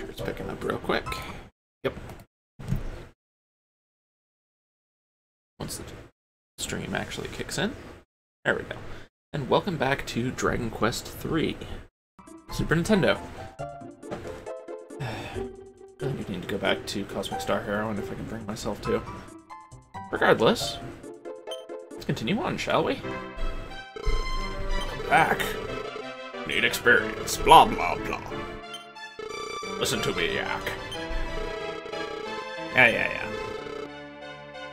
Sure it's picking up real quick. Yep. Once the stream actually kicks in. There we go. And welcome back to Dragon Quest III. Super Nintendo. really need to go back to Cosmic Star Heroine if I can bring myself to. Regardless, let's continue on, shall we? Back. Need experience. Blah, blah, blah. Listen to me, Yak. Yeah, yeah, yeah.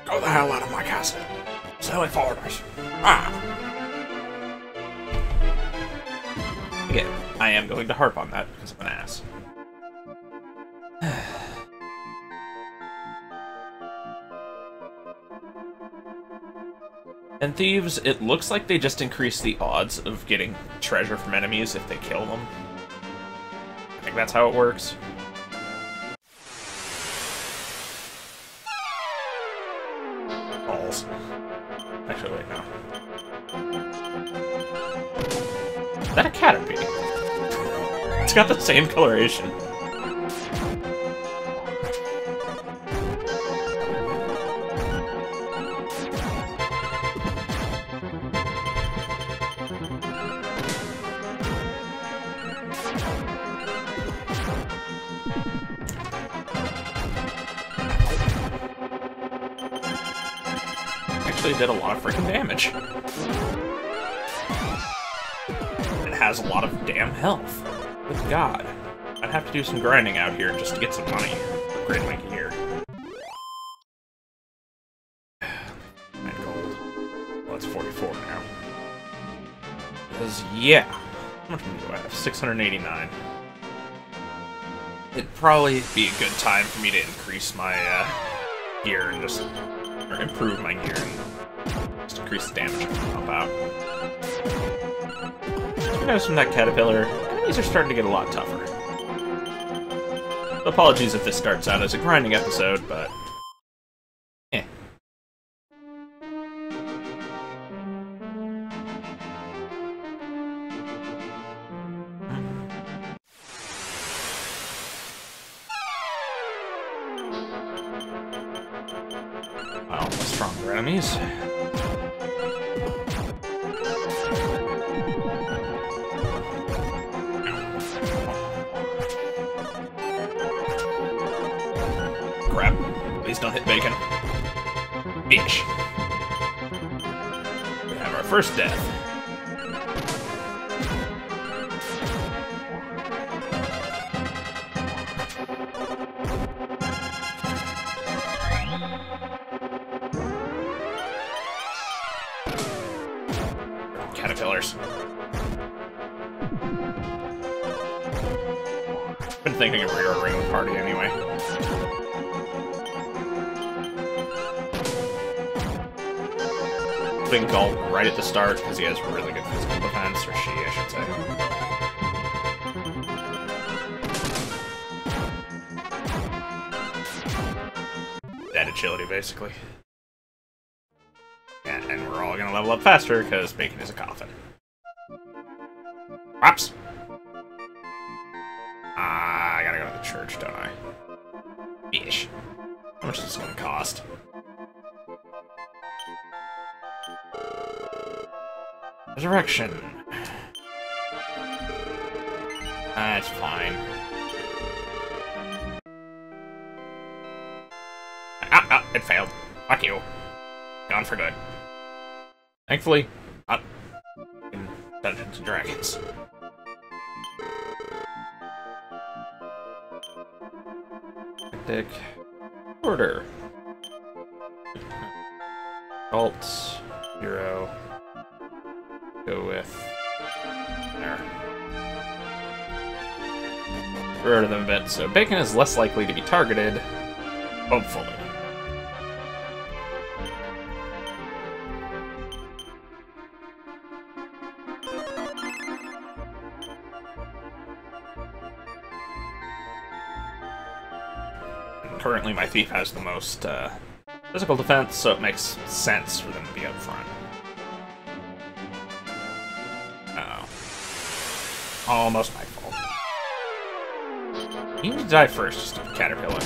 Go the hell out of my castle. Silly foreigners. Ah! Again, I am going to harp on that because I'm an ass. And thieves, it looks like they just increase the odds of getting treasure from enemies if they kill them. Think that's how it works. Balls. Actually, wait, no. Is that a Caterpie? It's got the same coloration. Some grinding out here just to get some money. Upgrade my gear. And gold. Well, it's 44 now. Because, yeah. How much money do I have? 689. It'd probably be a good time for me to increase my uh, gear and just or improve my gear and just increase the damage I can pump out. Notice from that caterpillar, enemies are starting to get a lot tougher. Apologies if this starts out as a grinding episode, but agility, basically. And, and we're all gonna level up faster because Bacon is a coffin. Whoops! Ah, I gotta go to the church, don't I? Bish. How much is this gonna cost? Resurrection. That's fine. It failed. Fuck you. Gone for good. Thankfully, not in Dungeons and Dragons. Tactic. Order. Alt. Zero. Go with. There. Rid of bit, so Bacon is less likely to be targeted. Hopefully. Currently, my thief has the most uh, physical defense, so it makes sense for them to be up front. Uh oh Almost my fault. You need to die first, stupid caterpillar.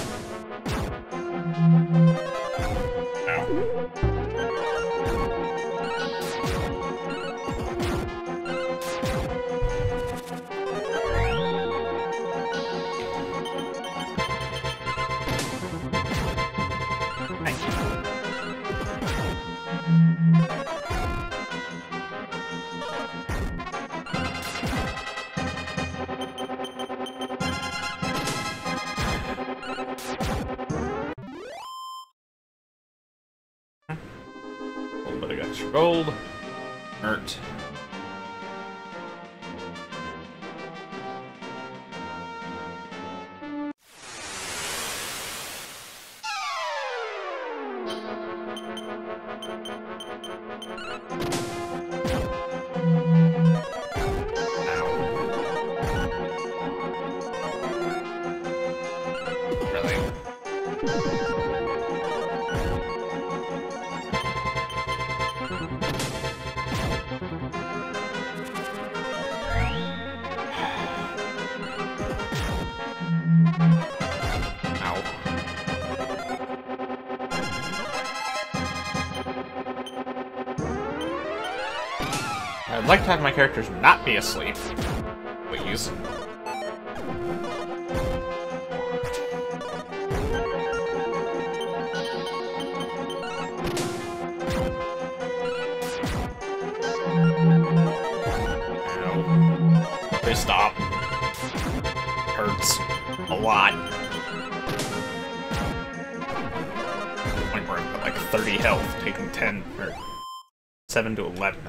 Have my characters not be asleep. Please. Stop. Hurts. A lot. At like 30 health, taking 10 or 7 to 11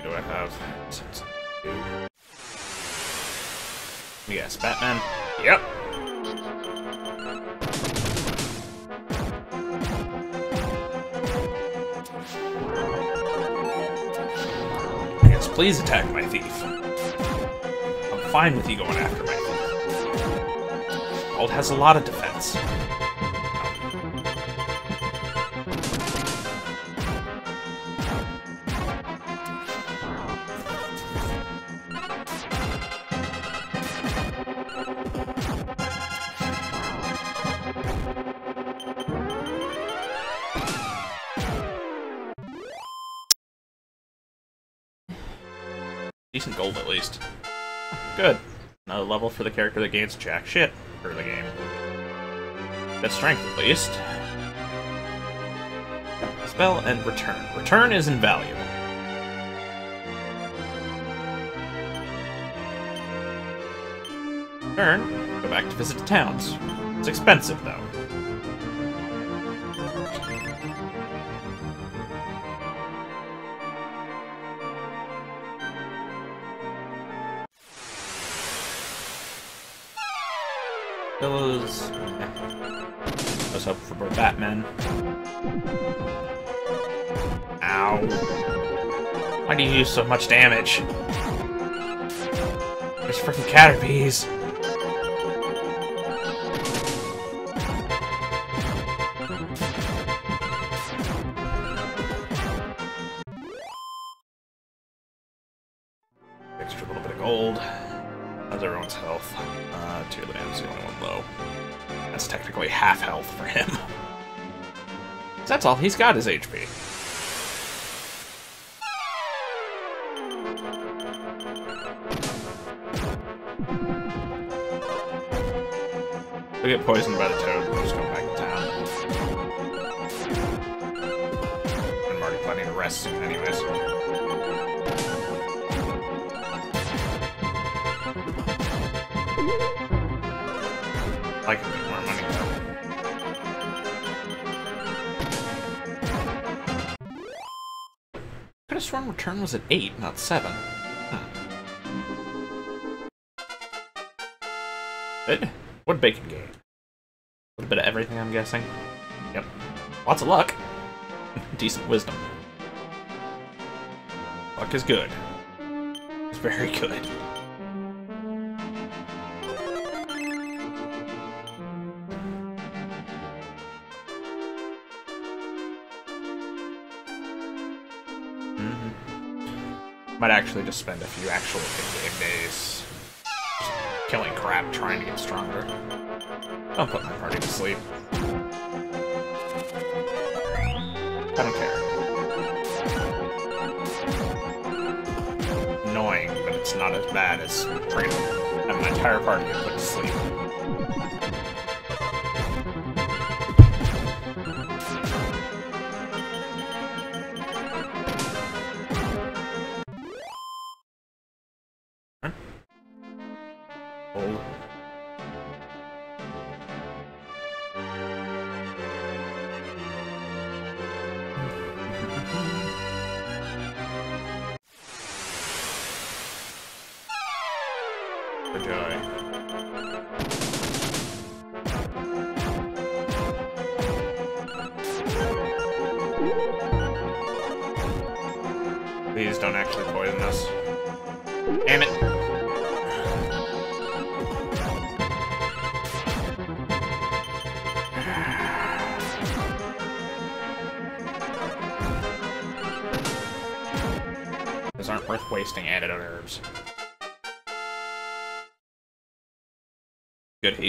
Money do I have? Yes, Batman. Yep. Yes, please attack my thief. I'm fine with you going after my thief. Has a lot of defense. For the character that gains jack shit for the game. Good strength, at least. Spell and return. Return is invaluable. Return, go back to visit the towns. It's expensive, though. Do so much damage? There's freaking Caterpies. Extra little bit of gold. How's everyone's health? Uh, Tearland's the only one low. That's technically half health for him. That's all he's got is HP. 8, not 7. Hmm. What bacon gain? A little bit of everything, I'm guessing. Yep. Lots of luck. Decent wisdom. Luck is good. It's very good. Might actually just spend a few actual in-game days just killing crap, trying to get stronger. Don't put my party to sleep. I don't care. Annoying, but it's not as bad as to have my entire party put to sleep.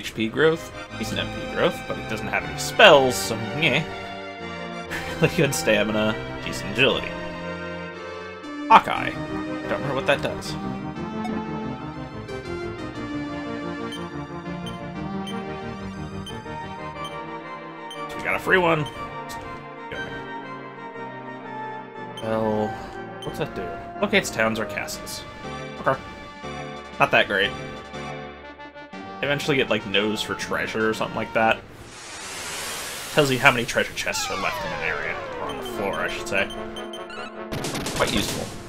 HP growth, decent MP growth, but it doesn't have any spells, so yeah. Really good stamina, decent agility. Hawkeye. Don't remember what that does. So we got a free one. Well, what's that do? Locates towns or castles. Okay. Not that great. Eventually get, like, nose for treasure or something like that. Tells you how many treasure chests are left in an area. Or on the floor, I should say. Quite useful.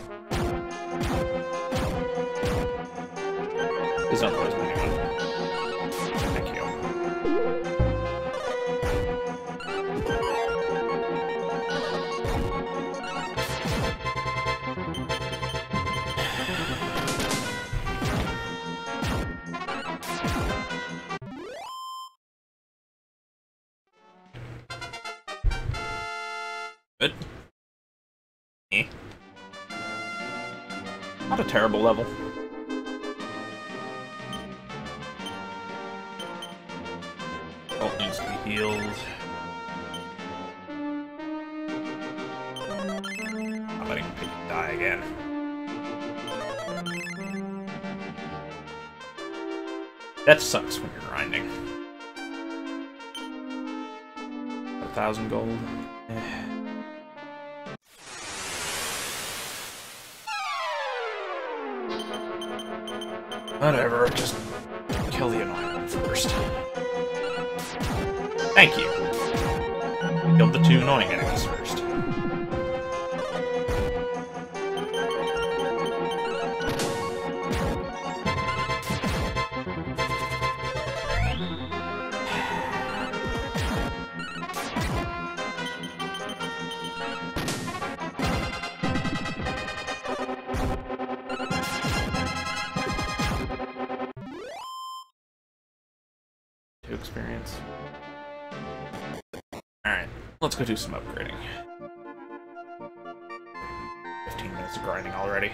15 minutes of grinding already.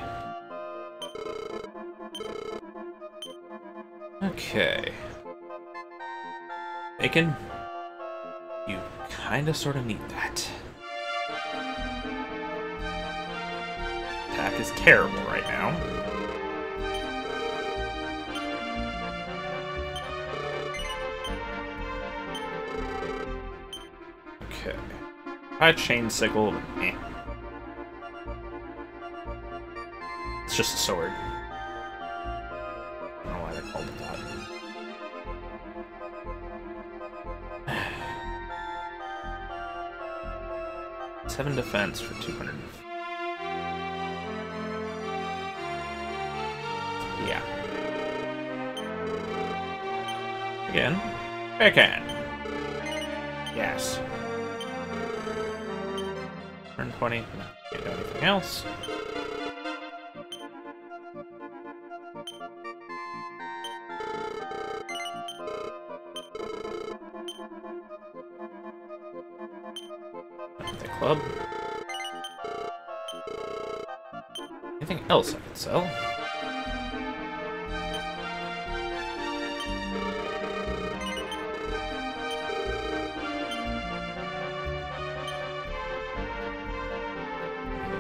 Okay. Bacon, you kinda sorta need that. Attack is terrible right now. Okay. Try chain sickle. Eh. Just a sword. I don't know why they called it that. Seven defense for 200. Yeah. Again. Backhand. Yes. Turn 20. Can't do anything else. Else I could sell.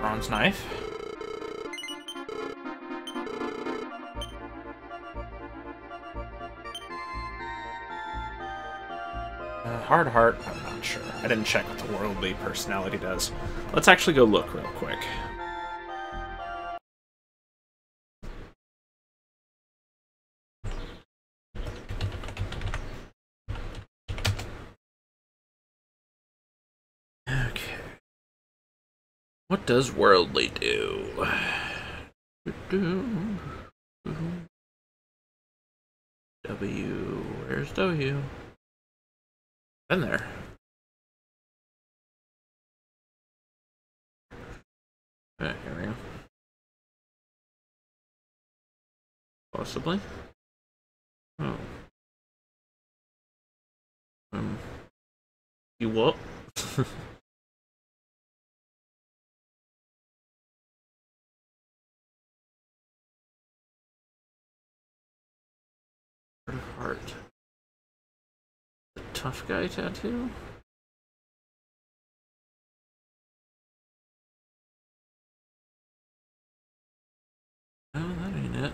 Bronze knife. Uh, hard heart, I'm not sure. I didn't check what the worldly personality does. Let's actually go look real quick. Does worldly do? W, where's W? Been there. Right, here we go. Possibly. Oh. Um. You what? Heart tough guy tattoo? Oh, that ain't it.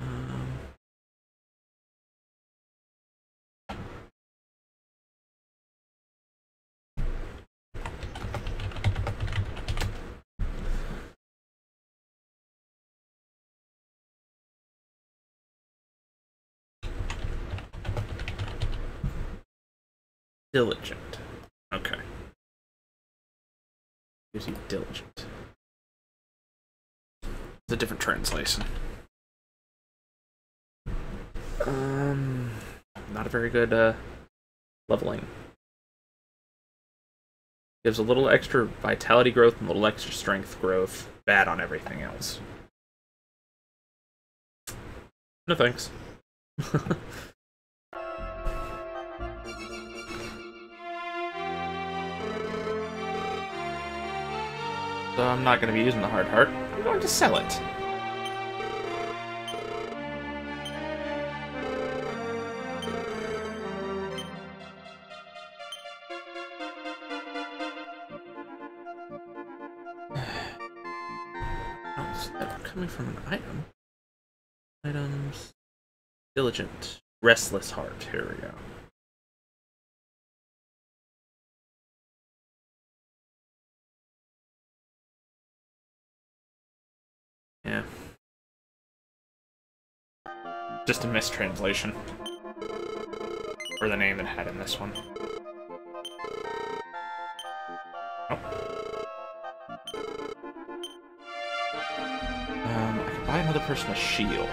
Um, diligent. Okay. Is he diligent? It's a different translation. Um, not a very good uh, leveling. Gives a little extra vitality growth and a little extra strength growth. Bad on everything else. No thanks. So I'm not going to be using the hard heart. I'm going to sell it. Coming from an item? Items. Diligent. Restless heart. Here we go. Yeah. Just a mistranslation. For the name it had in this one. Oh. Um, I can buy another person a shield.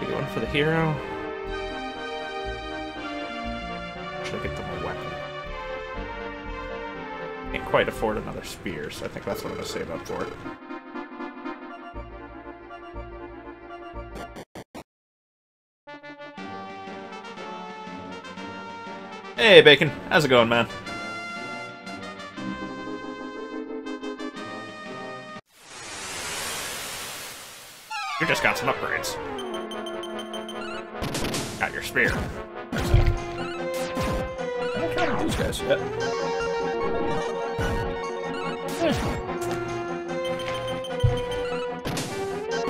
Take one for the hero. Should I get them a weapon? Can't quite afford another spear, so I think that's what I'm gonna save up for. Hey, Bacon. How's it going, man? You just got some upgrades. Got your spear. That's it. I'm trying to these guys yet.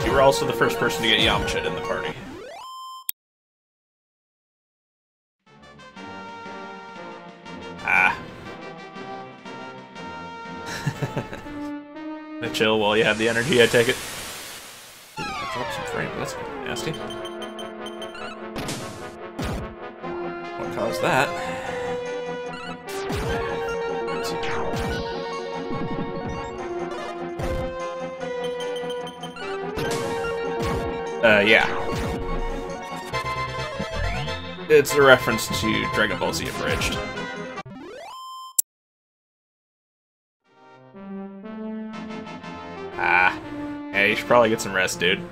You were also the first person to get Yamcha in the party. While you have the energy, I take it. Ooh, I dropped some frame, that's nasty. What caused that? Uh, yeah. It's a reference to Dragon Ball Z Abridged. Should probably get some rest, dude.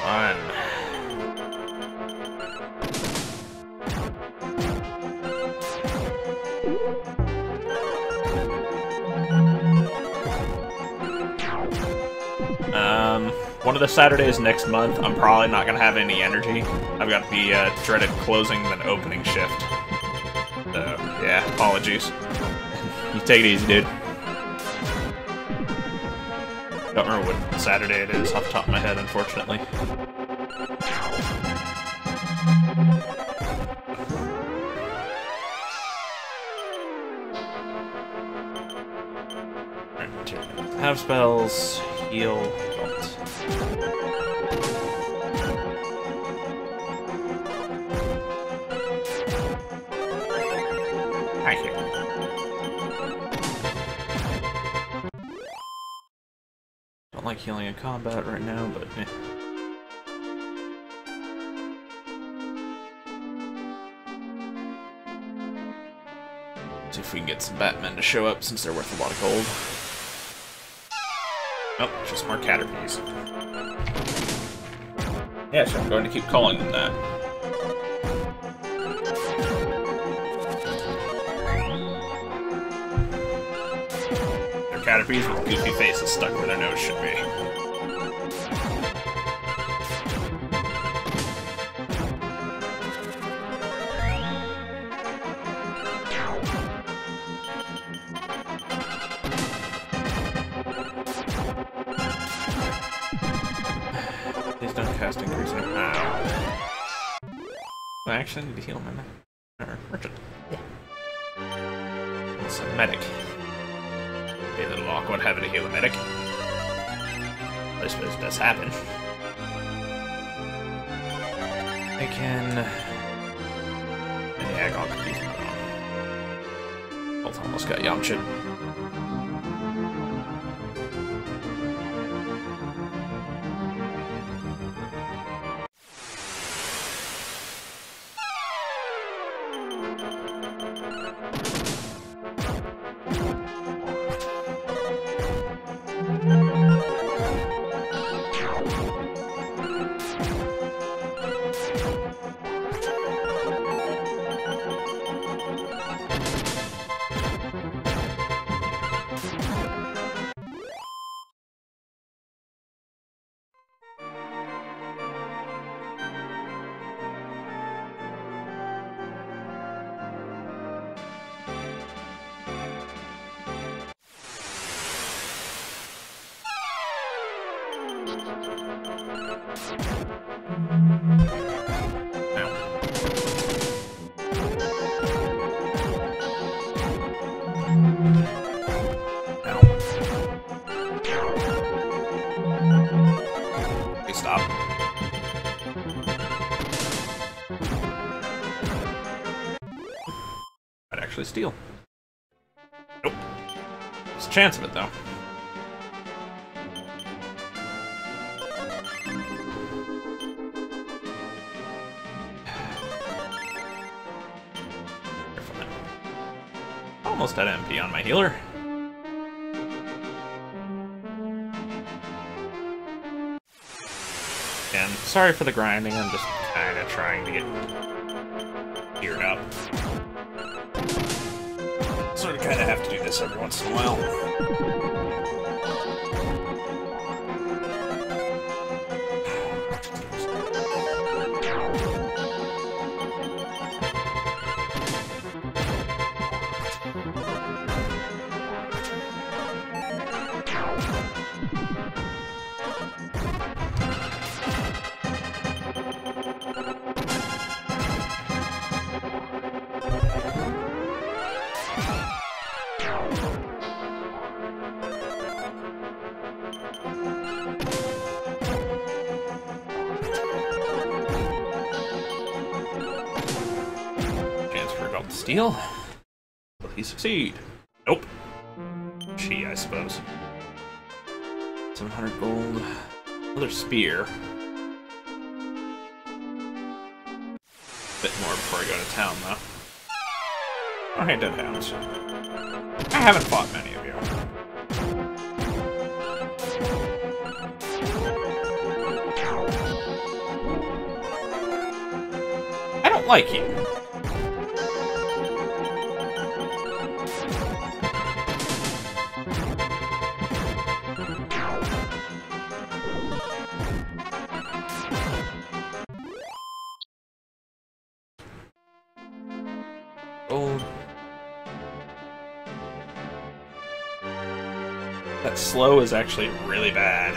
Fun. Um, one of the Saturdays next month, I'm probably not gonna have any energy. I've got the uh, dreaded closing and opening shift. So, yeah, apologies. you take it easy, dude. Remember what Saturday it is off the top of my head, unfortunately. Have spells, heal, don't. Healing in combat right now, but eh. See if we can get some Batmen to show up since they're worth a lot of gold. Oh, just more Caterpies. Yes, I'm going to keep calling them that. Caterpies with goofy faces stuck where their nose should be. Please don't cast increasing. Ow. I actually need to heal or merchant. It's a medic. Heal a medic. I suppose it does happen. I can. Yeah, I got confused. Both almost got Yamcha. Healer. And sorry for the grinding, I'm just kind of trying to get geared up. Sort of kind of have to do this every once in a while. Will he succeed? Nope. She, I suppose. 700 gold. Another spear. Bit more before I go to town, though. Hey, Dead Hounds. I haven't fought many of you. I don't like you. Is actually really bad.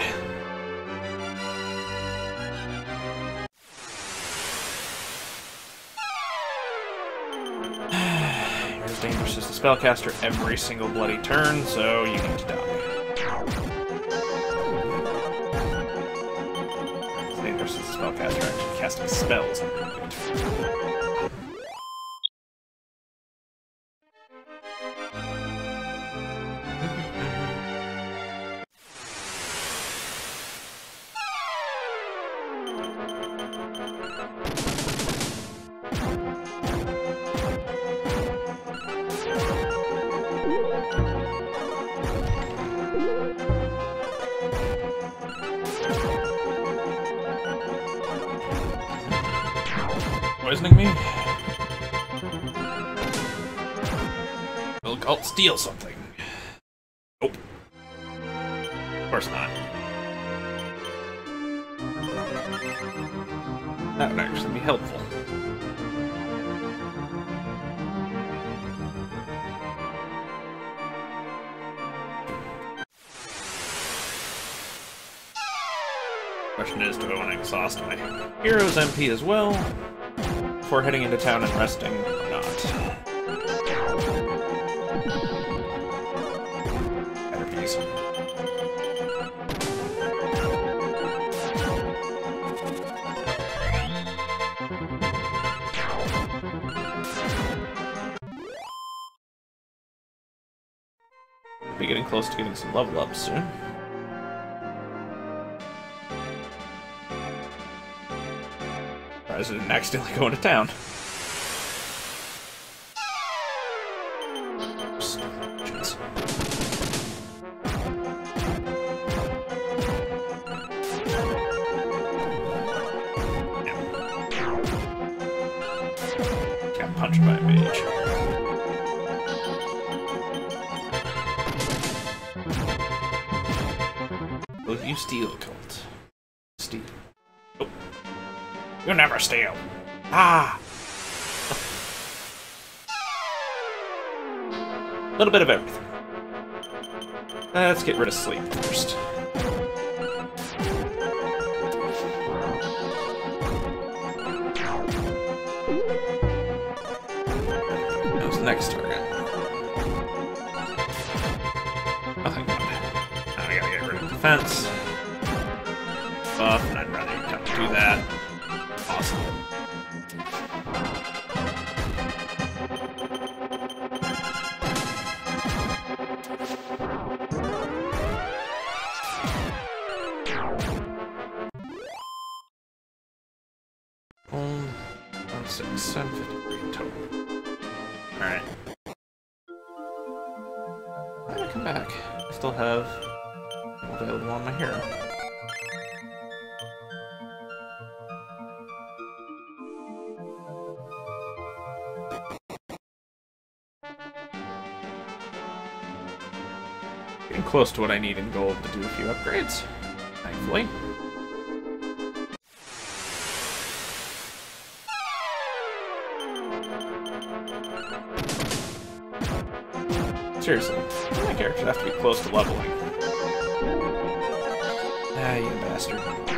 You're as dangerous as the spellcaster every single bloody turn, so you need to die. As dangerous as the spellcaster actually casting spells as well? Before heading into town and resting, or not? Better be. Be getting close to getting some level ups soon. Got punched by a mage. Will you steal, Colt? Steal. Oh. You never steal. Ah! A little bit of everything. Let's get rid of sleep first. Was the next target. Nothing good. Now we gotta get rid of defense. Buff, close to what I need in gold to do a few upgrades, thankfully. Seriously, my characters have to be close to leveling. Ah, you bastard.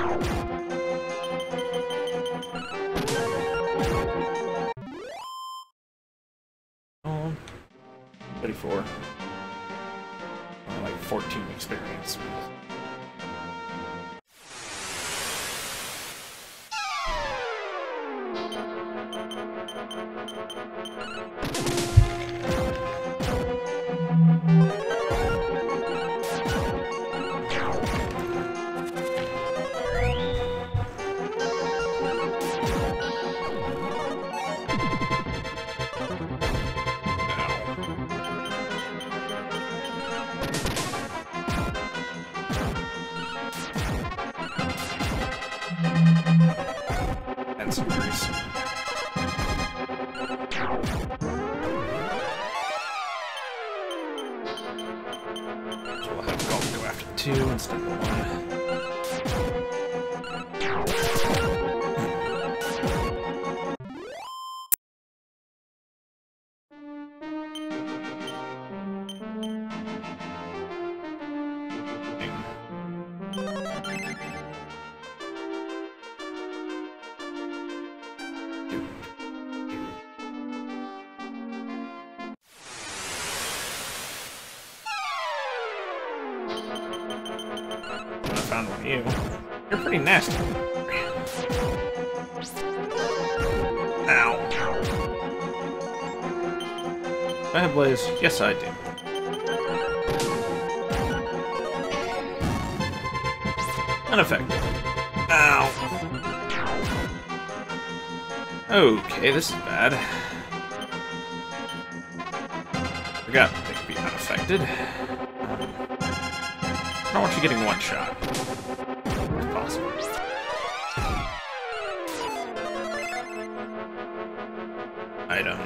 Item.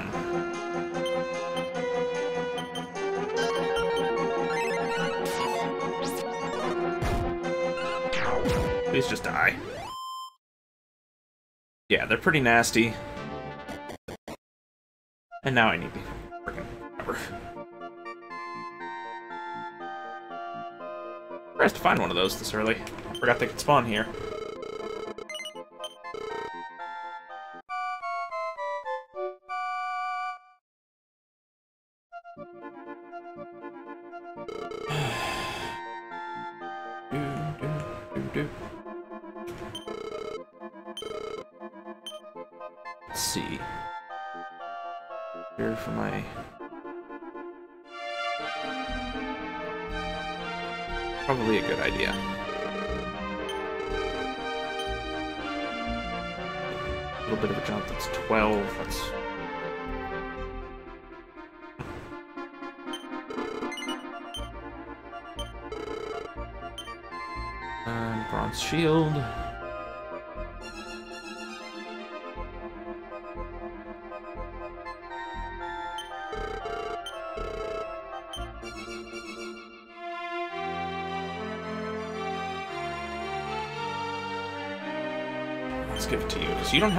Please just die. Yeah, they're pretty nasty. And now I need to freaking to find one of those this early. I Forgot they could spawn here.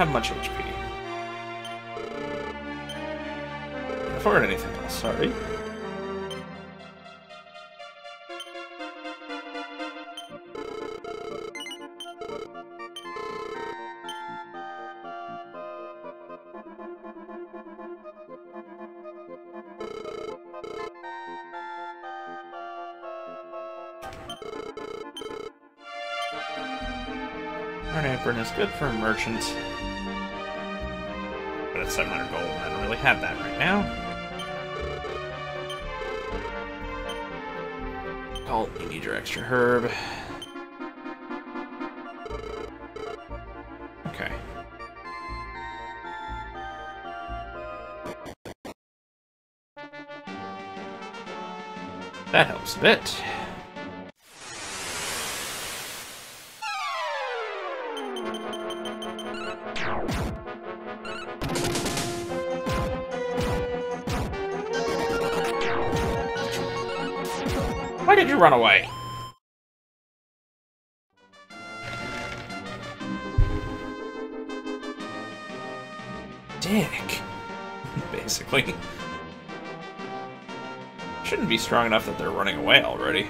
Have much HP. Can't anything else, sorry. Is good for merchant. But it's 700 gold, I don't really have that right now. Call you need your extra herb. Okay. That helps a bit. Run away? Dick. Basically. Shouldn't be strong enough that they're running away already.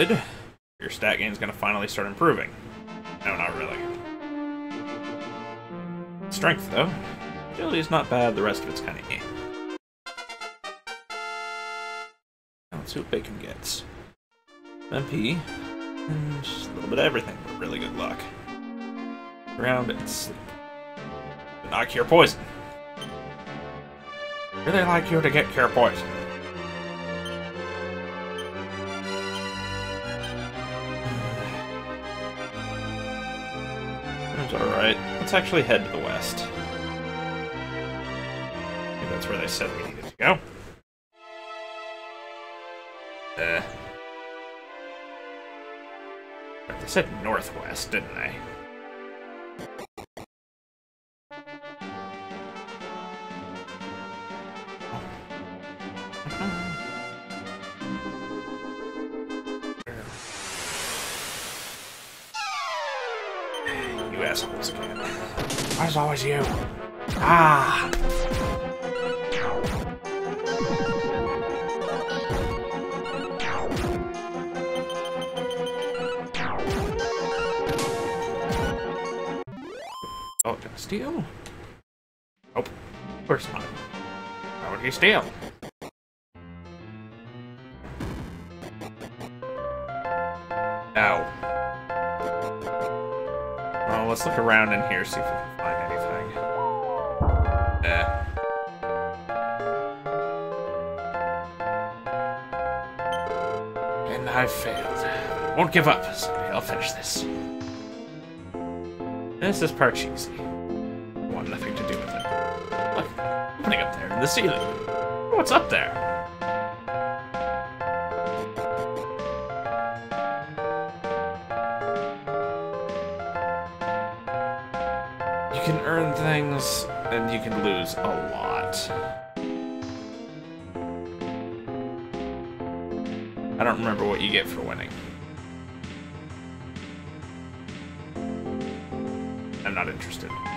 Good. Your stat gain is gonna finally start improving. No, not really. Strength, though. Agility is not bad, the rest of it's kinda eh. Let's see what Bacon gets. MP, and just a little bit of everything, but really good luck. Ground and sleep. But not cure poison. Really like you to get cure poison. Let's actually head to the west. That's where they said we needed to go. Uh. They said northwest, didn't they? This is Parcheesi. Interested.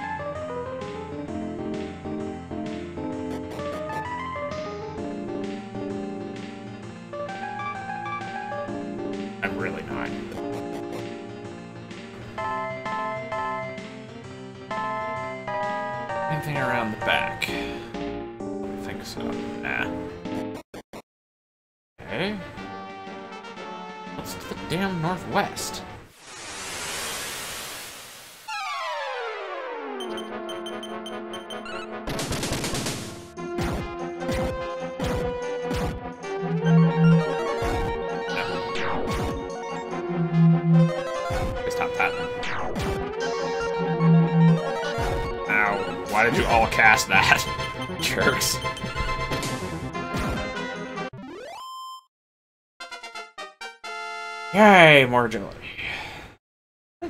Yay, more agility.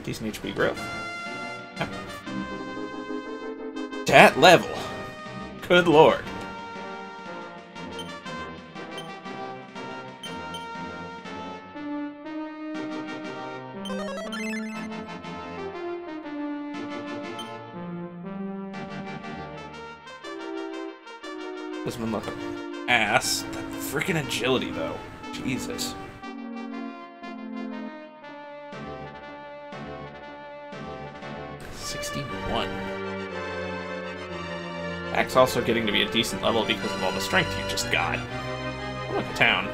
Decent HP growth. That level. Good lord. This one looking ass. That freaking agility, though. Jesus. Axe also getting to be a decent level because of all the strength you just got. Oh, look, a town.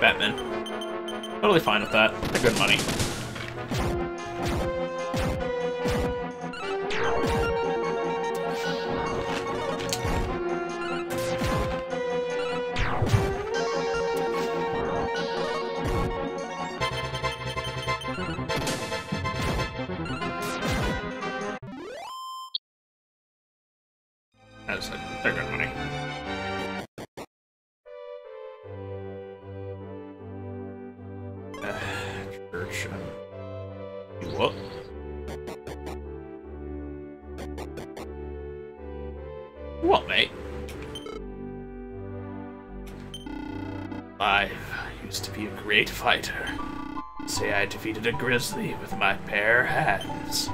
Batman. Totally fine with that. They're good money. Great fighter. Say I defeated a grizzly with my bare hands.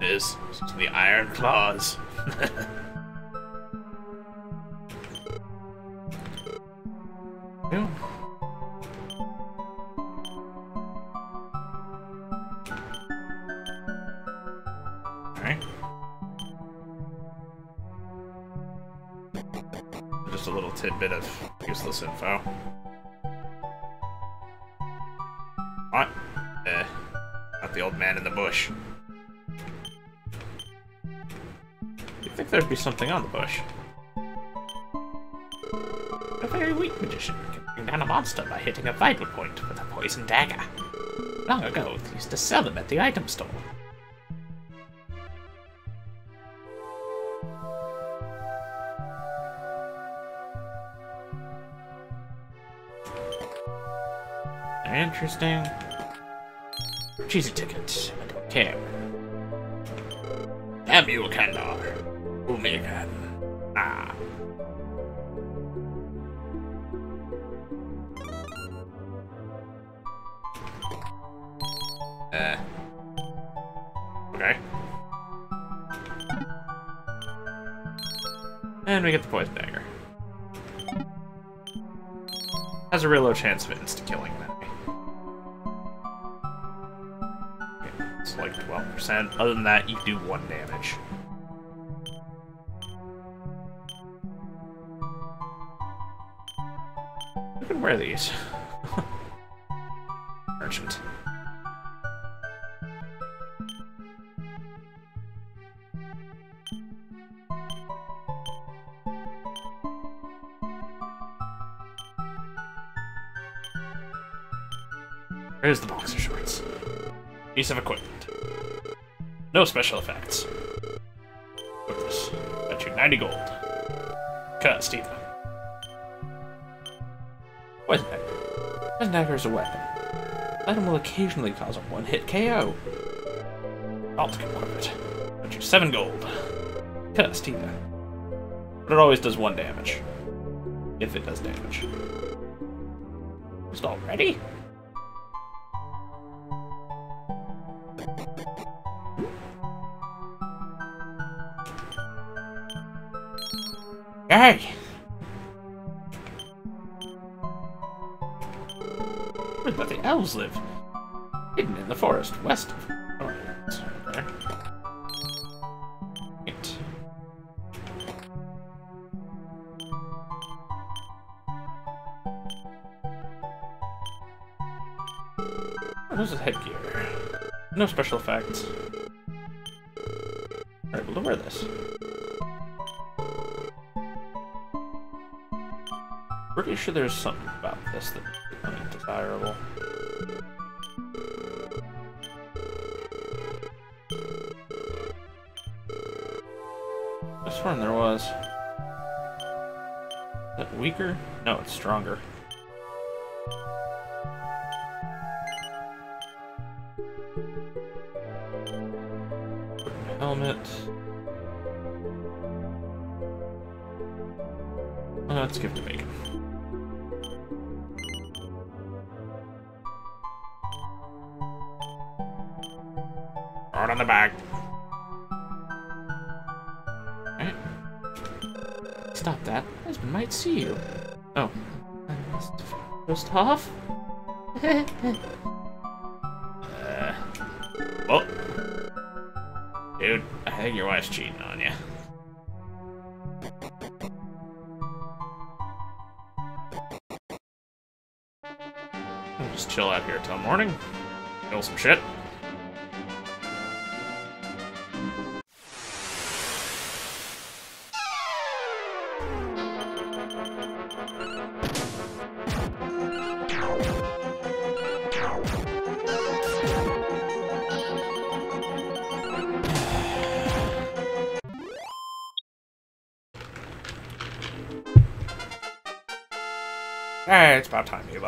This is the Iron Claws. A very weak magician can bring down a monster by hitting a vital point with a poison dagger. Long ago, they used to sell them at the item store. Interesting. Cheesy ticket. I don't care. Damn you. Uh. Okay. And we get the poison dagger. Has a real low chance of insta-killing an. Okay, it's like 12%. Other than that, you do 1 damage. Wear these? Merchant. Here's the boxer shorts. Piece of equipment. No special effects. This. Bet you 90 gold. Cut, Steven. Poison dagger. Poison dagger is a weapon. Item will occasionally cause a one-hit KO. Alt can equip it. Bet you 7 gold. Cut, Steven. But it always does 1 damage. If it does damage. Just already? Hey! Elves live? Hidden in the forest west of Orleans. Okay. Right. Where's his headgear? No special effects. Alright, we'll wear this. Pretty sure there's something about this that is undesirable. Stronger. Helmet. Let's give to. Hard on the back. Stop that. Husband might see you. Oh. Just off. uh. Well. Dude, I think your wife's cheating on you. We'll just chill out here till morning. Kill some shit.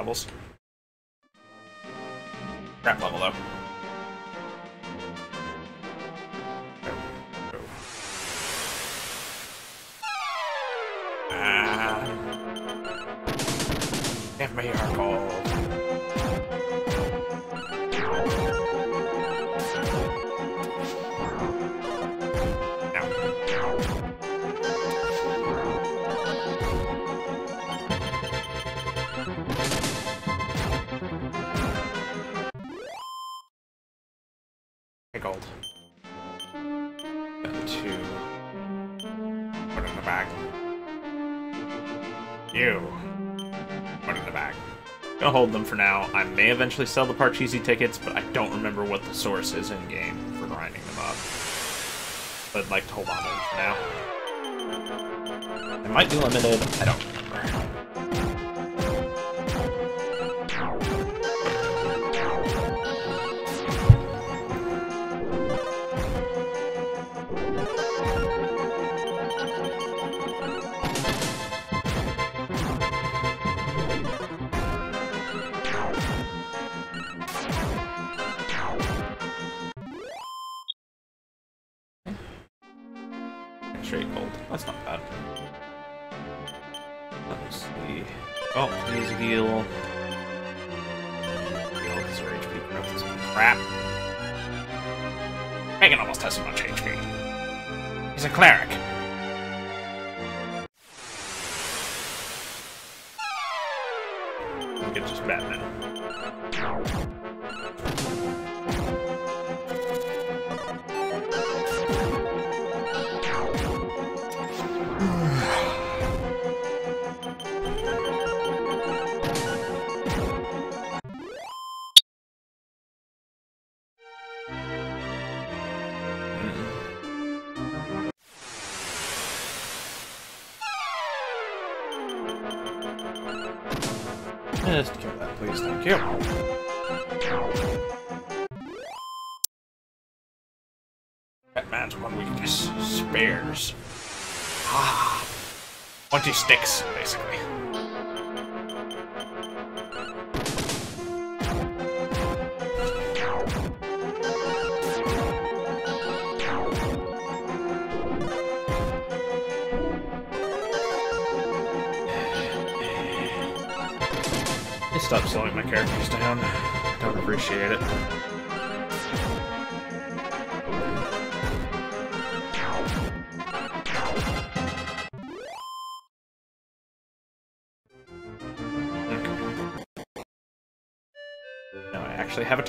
Levels. You. Put in the bag. Gonna hold them for now. I may eventually sell the Parcheesi tickets, but I don't remember what the source is in game for grinding them up. But like to hold on to them for now. They might be limited. I don't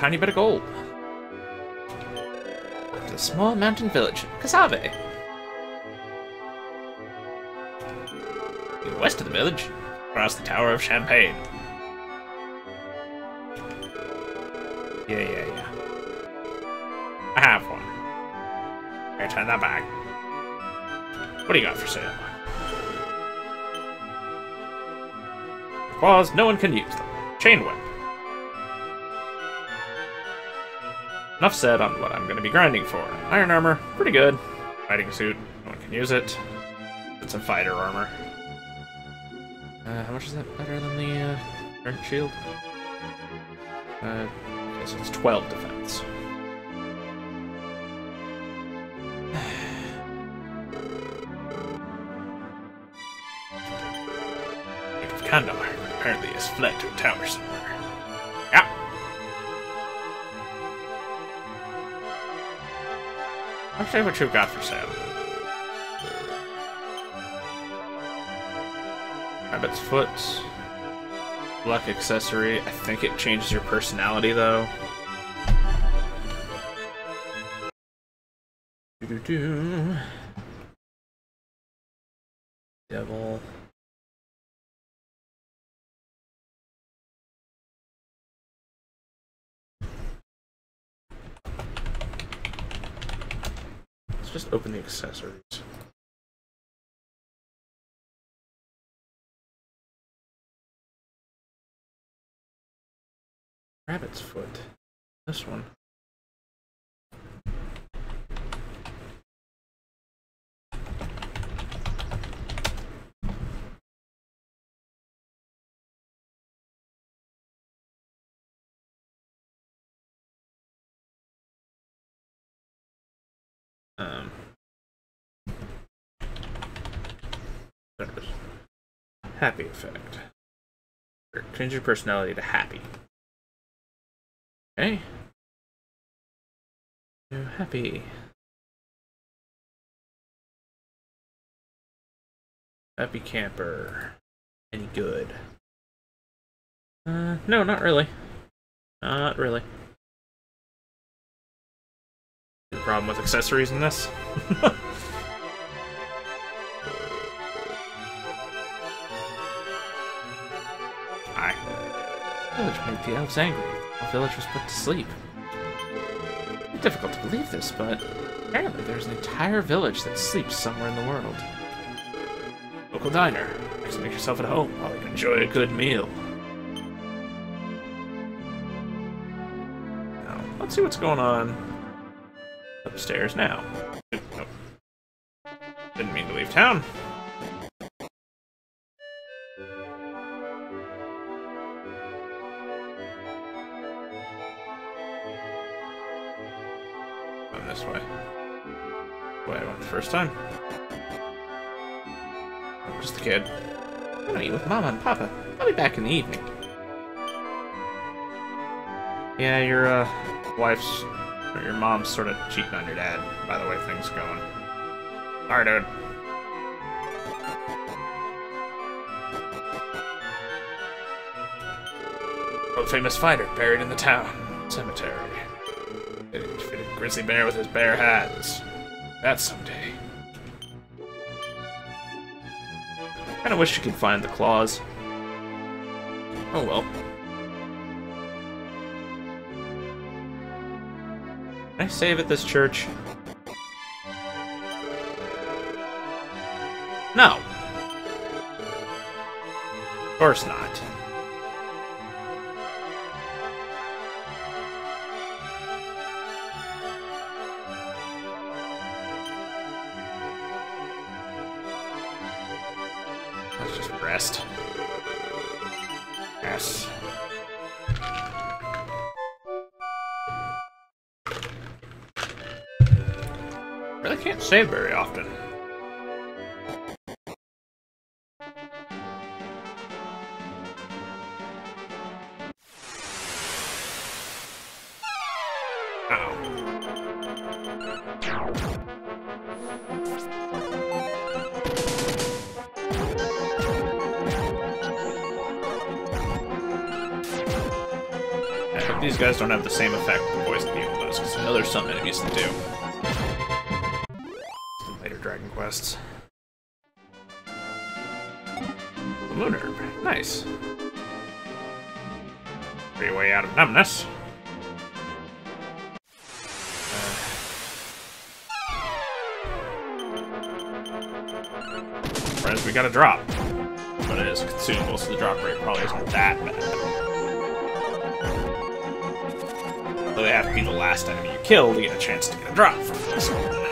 tiny bit of gold. A small mountain village, Kasave. West of the village, across the Tower of Champagne. Yeah, yeah, yeah. I have one. I turn that back. What do you got for sale? Claws, no one can use them. Chain whip. Enough said on what I'm going to be grinding for. Iron armor, pretty good. Fighting suit, no one can use it. It's a fighter armor. Uh, how much is that better than the uh, current shield? Uh, so it's 12 defense. Kandahar apparently has fled to a tower somewhere. Show what you've got for sale. Rabbit's foot. Luck accessory. I think it changes your personality, though. Do do do. Open the accessories. Rabbit's foot. This one. Um, happy effect. Change your personality to happy. Okay. You're happy. Happy camper. Any good? Uh, no, not really. Not really. The problem with accessories in this? village made the elves angry. The village was put to sleep. Difficult to believe this, but apparently there's an entire village that sleeps somewhere in the world. Local diner. Just make yourself at home while you enjoy a good meal. Now, let's see what's going on upstairs now. Didn't mean to leave town. This way. Way I went the first time. I'm just a kid. I'm gonna eat with Mama and Papa. I'll be back in the evening. Yeah, your uh, wife's or your mom's sort of cheating on your dad. By the way, things going. Sorry, dude. World famous fighter buried in the town cemetery. Grizzly bear with his bare hands. That's someday. Kinda wish you could find the claws. Oh well. Can I save at this church? No. Of course not. Save very often. These guys don't have the same effect the voice people does, because I know there's some enemies that do. Quests. The Moon. Nice. Free way out of numbness. Whereas we got a drop. But it is consumable, so the drop rate probably isn't that bad. Though they have to be the last enemy you kill to get a chance to get a drop from this.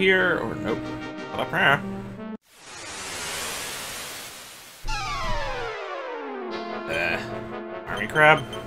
Here or nope? Not up here. Uh, army crab. Crab.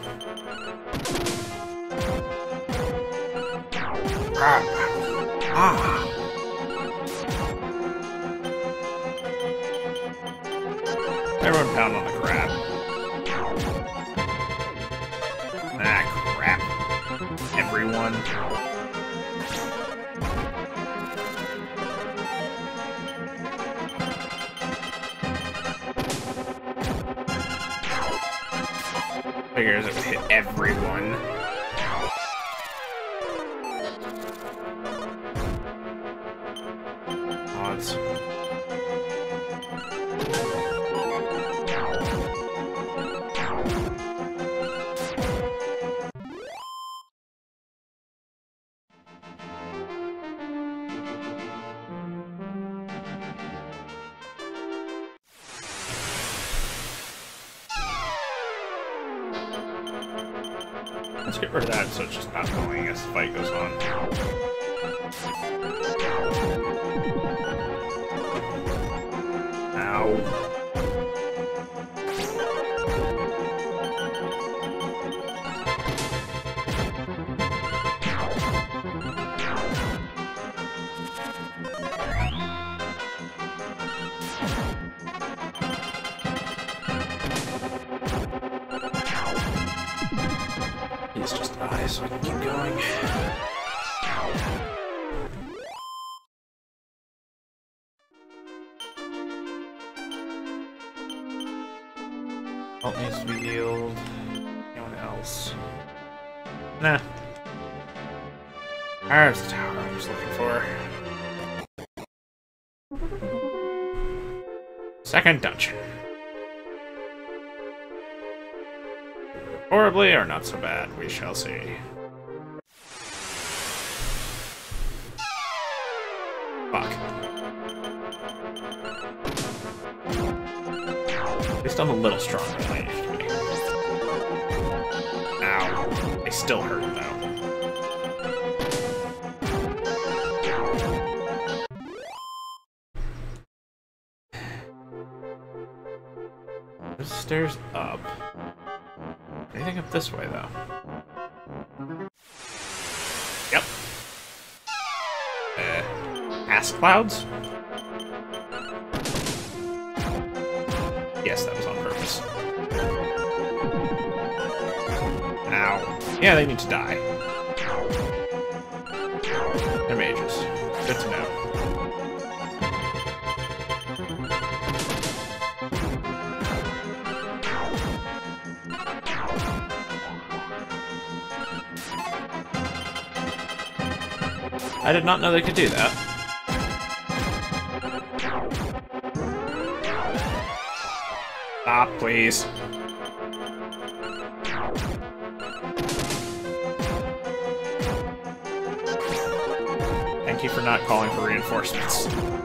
Second dungeon. Horribly or not so bad, we shall see. clouds? Yes, that was on purpose. Ow. Yeah, they need to die. They're mages. Good to know. I did not know they could do that. please. Thank you for not calling for reinforcements.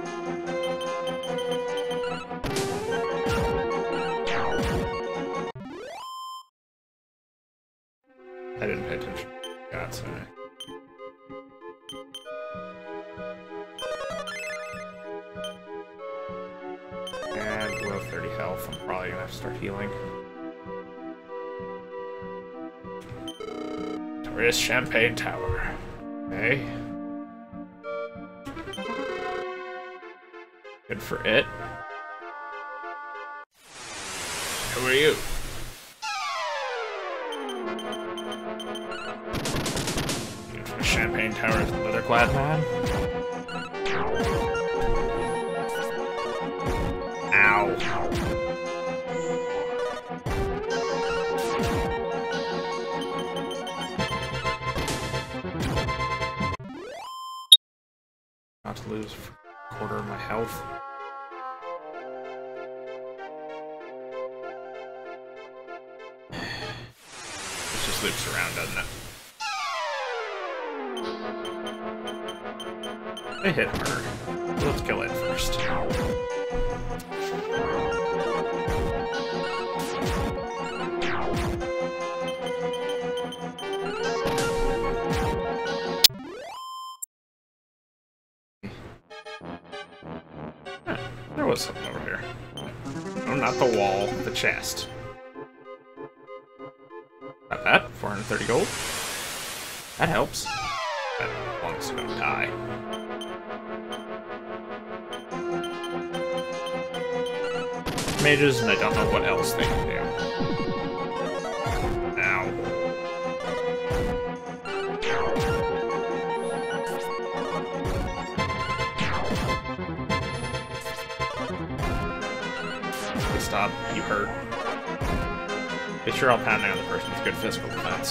to stop, you hurt. Get sure I'll pound down the person with good physical defense.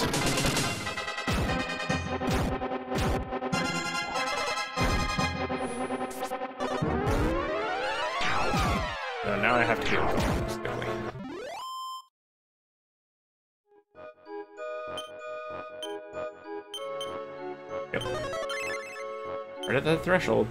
So now I have to heal Right at that threshold.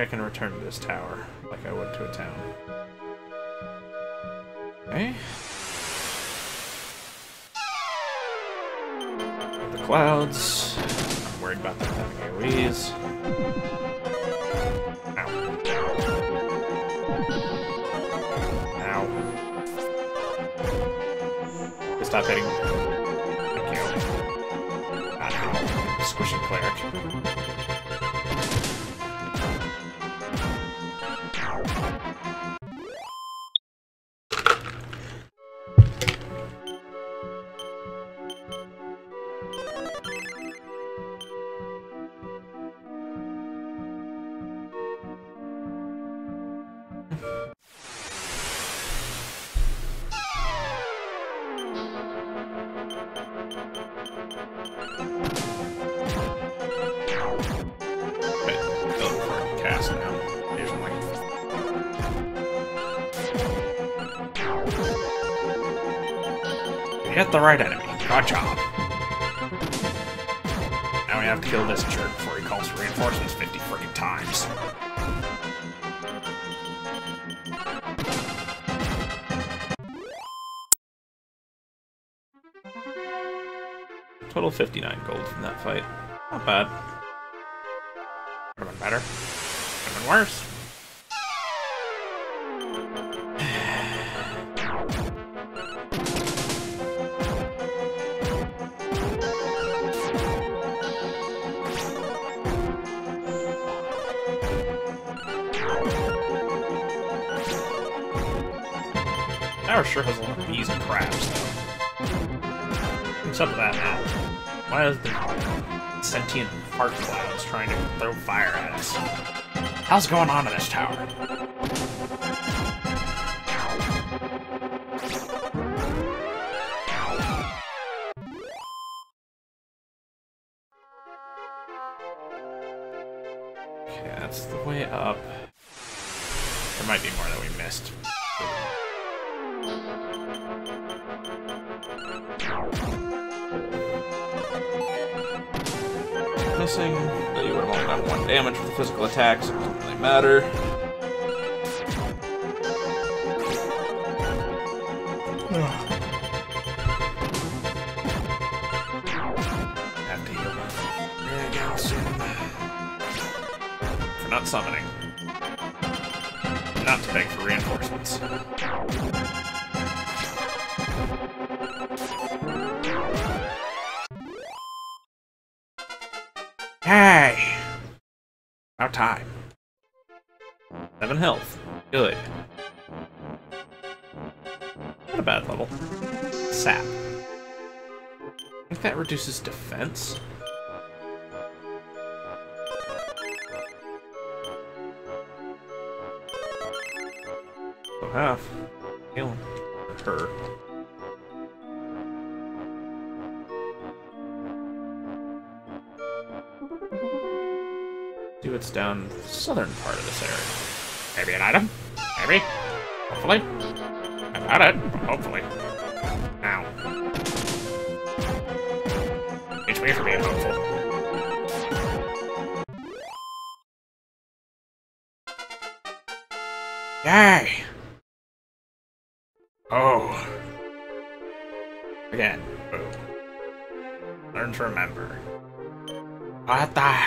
I can return to this tower like I would to a town. Okay. The clouds. I'm worried about them having AoEs. Ow. Ow. Stop hitting. Thank you. Squishing cleric. Sure has a lot of bees and crabs, though. Except for that now. Why is the sentient fart clouds trying to throw fire at us? How's going on in this tower?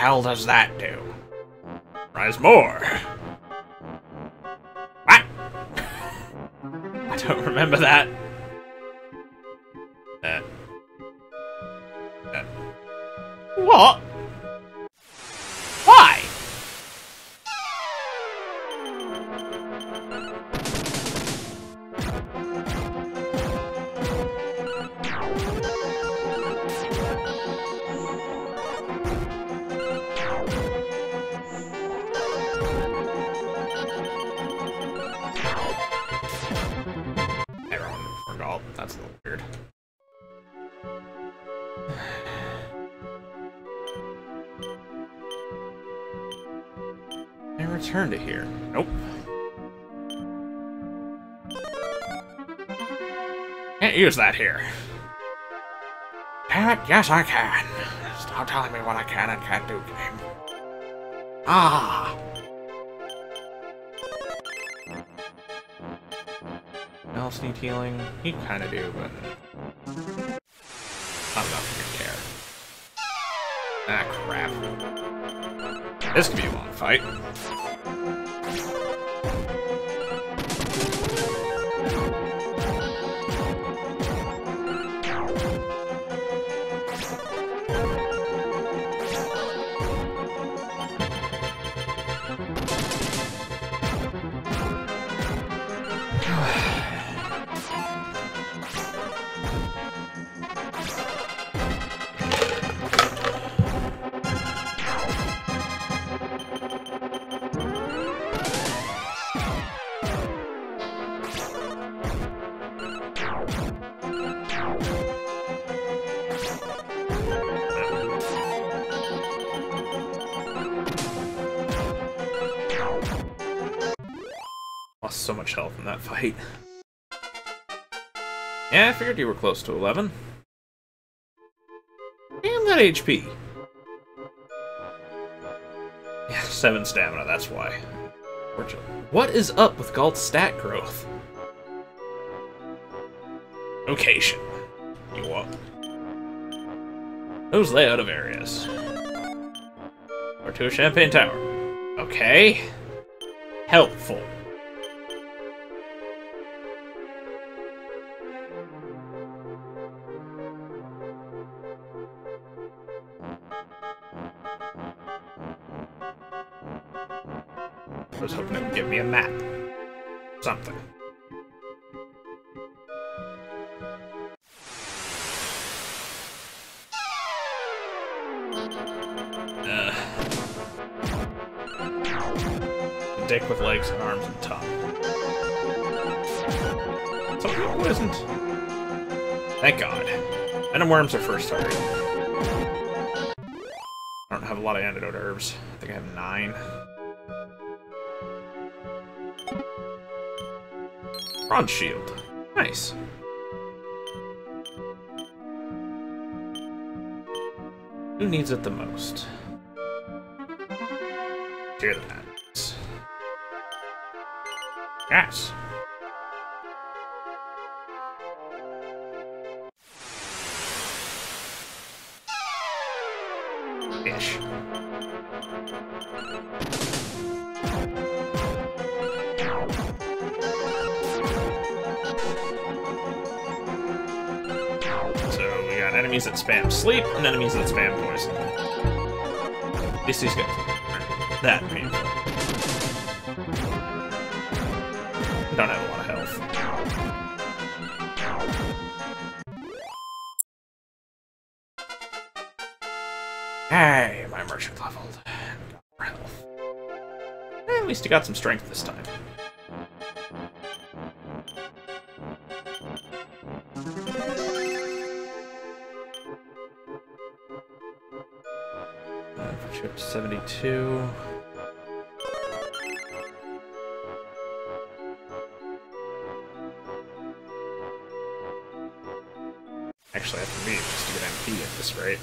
hell does that do? Rise more. What? I don't remember that. Use that here. It, yes I can. Stop telling me what I can and can't do, game. Ah! Else need healing? He kinda do, but... I'm Not to care. Ah, crap. This could be a long fight. You were close to 11. And that HP. Yeah, 7 stamina, that's why. What is up with Galt's stat growth? Location. You what? Those layout of areas. Or to a Champagne Tower. Okay. Helpful. Worms are first target. I don't have a lot of antidote herbs. I think I have nine. Bronze shield. Nice. Who needs it the most? Dear that. Yes. Sleep and enemies that spam poison. This is good. That painful. Don't have a lot of health. Hey, my merchant leveled. Health. At least he got some strength this time. Actually, I have to leave just to get MP at this rate.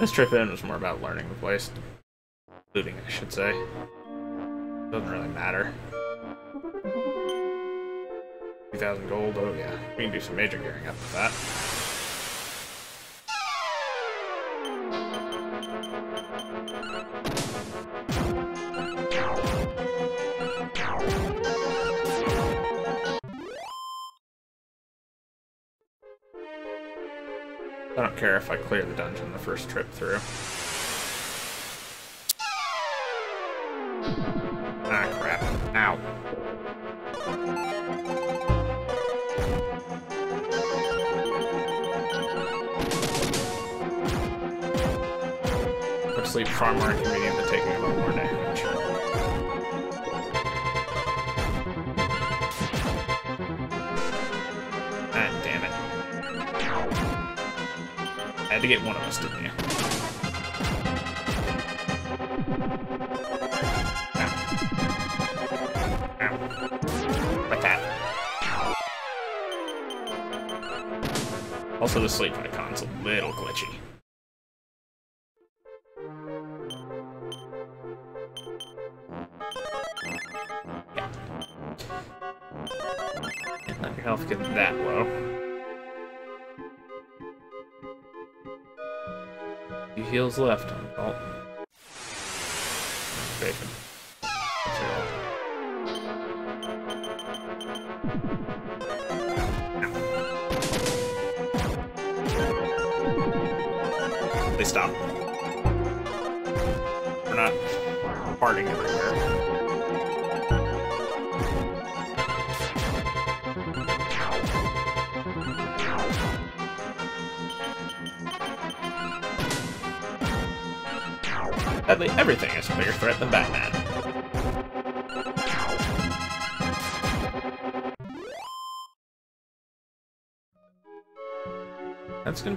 This trip in was more about learning the place. Looting, I should say. Doesn't really matter. 2,000 gold, oh yeah. We can do some major gearing up with that. I don't care if I clear the dungeon the first trip through.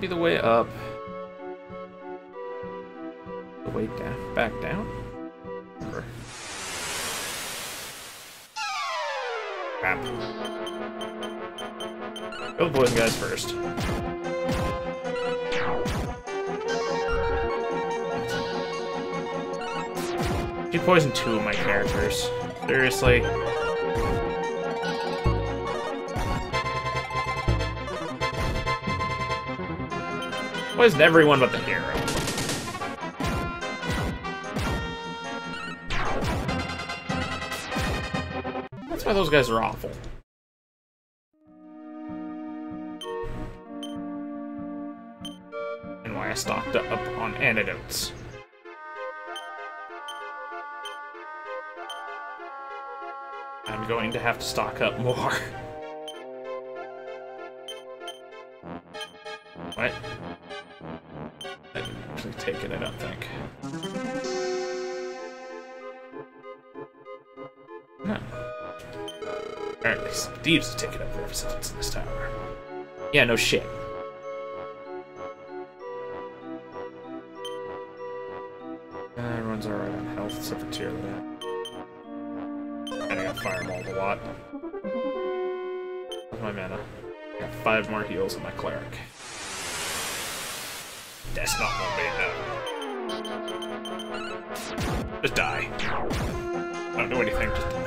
Be the way up. Everyone but the hero. That's why those guys are awful. And why I stocked up on antidotes. I'm going to have to stock up more. actually take it, I don't think. No. Apparently, some thieves have taken up their residence in this tower. Yeah, no shit. Uh, everyone's alright on health except for tier that. And I got firemauled a lot. Where's my mana? I got five more heals on my cleric. Just die. Don't do anything, just die.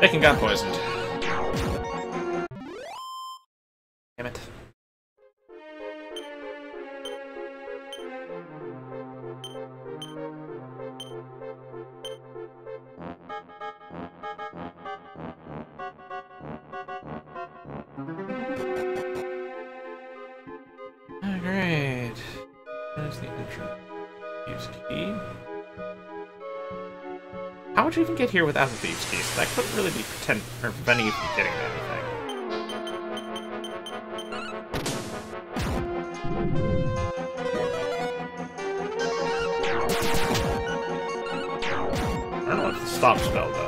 Bacon got poisoned. Here without the thieves' keys? That couldn't really be pretend or preventing you from getting anything. I don't know what the stop spell does.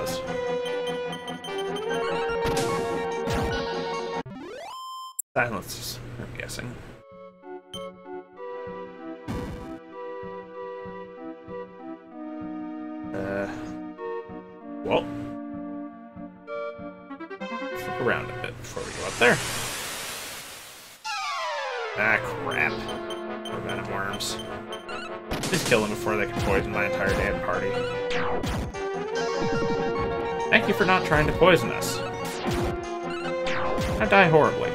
Trying to poison us. I die horribly.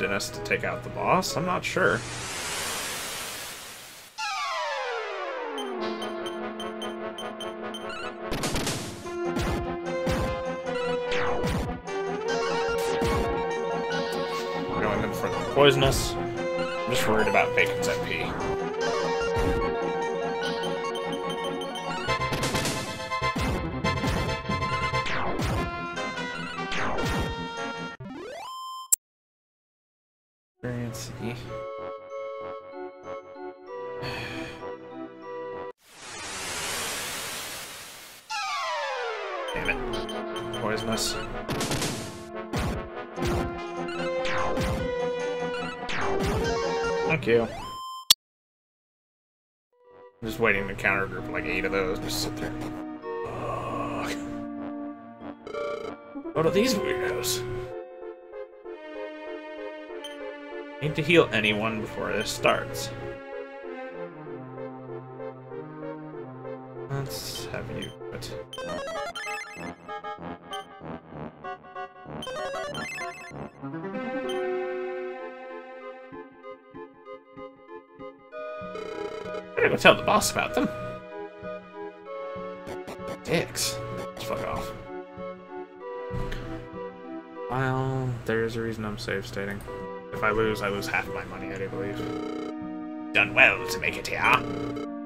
Left in us to take out the boss, I'm not sure. Poisonous. I'm just worried about Bacon's MP. Group like eight of those. Just sit there. What are these weirdos? Need to heal anyone before this starts. Let's have you put. Better go tell the boss about them. I'm save stating. If I lose, I lose half my money, I do believe. Done well to make it here.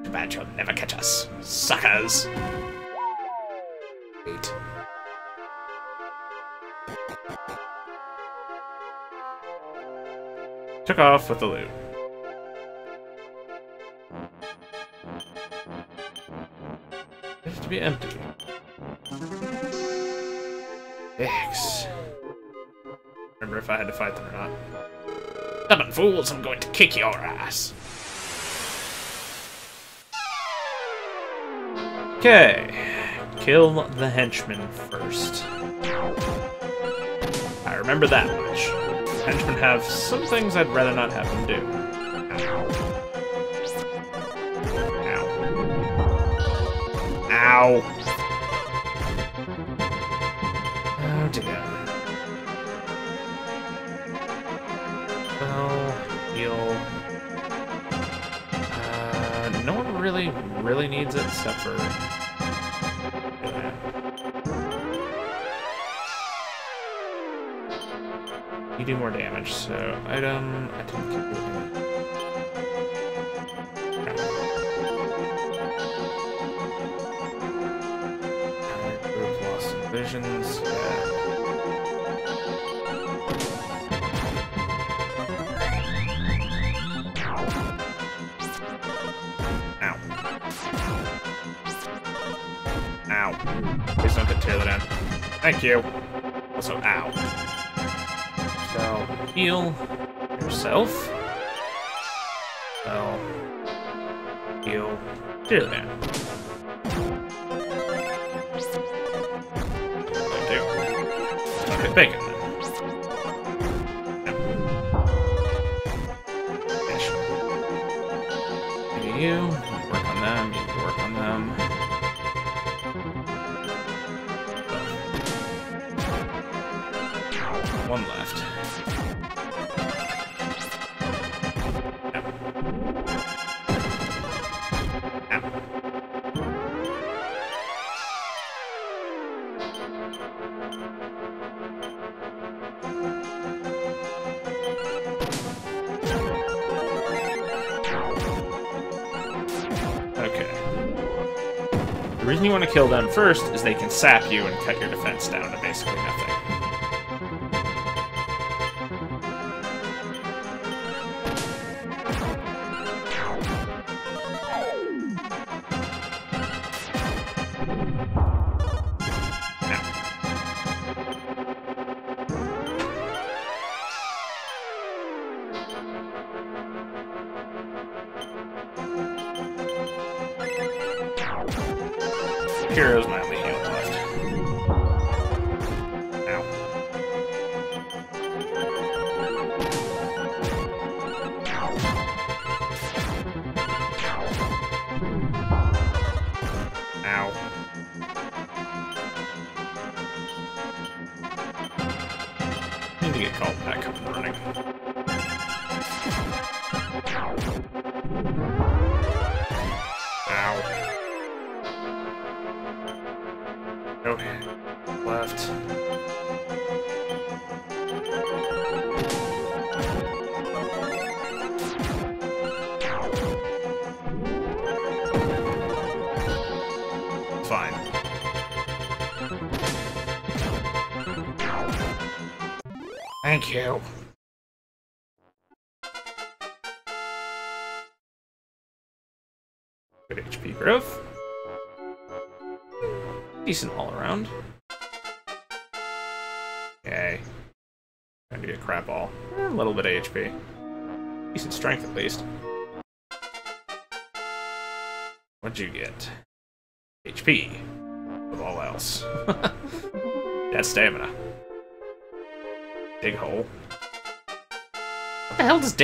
Too bad you'll never catch us. Suckers! Took off with the loot. It has to be empty. I had to fight them or not. Stubborn fools, I'm going to kick your ass. Okay. Kill the henchman first. I remember that much. Henchmen have some things I'd rather not have them do. Ow. Ow. Needs it except for. You do more damage, so item. I didn't you. Also, ow. So, heal yourself. So, heal tear that. Thank you. Okay, bacon. You. Work on them. You work on them. Kill them first is they can sap you and cut your defense down to basically nothing.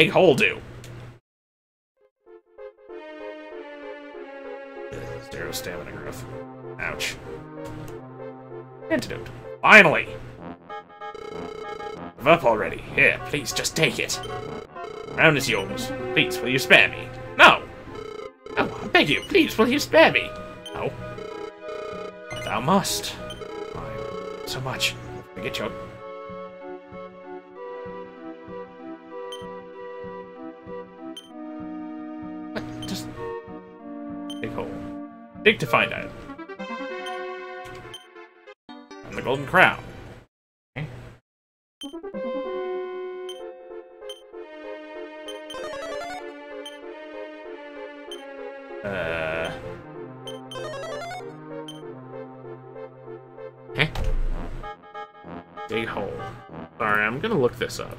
Dig hole do? Zero stamina growth. Ouch. Antidote. Finally! Give up already. Here, please, just take it. Round is yours. Please, will you spare me? No! Oh, I beg you, please, will you spare me? No. But thou must. So much. Forget your... to find out. And the golden crown. Okay. Uh. Heh. Dig hole. Sorry, I'm gonna look this up.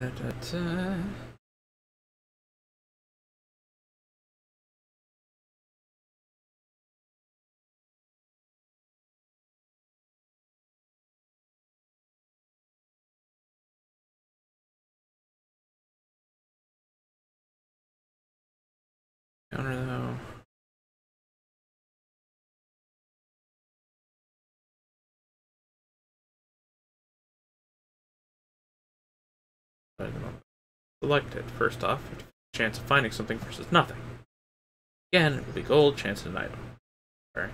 Da, da, da. Selected. First off, chance of finding something versus nothing. Again, it will be gold, chance of an item. Sorry.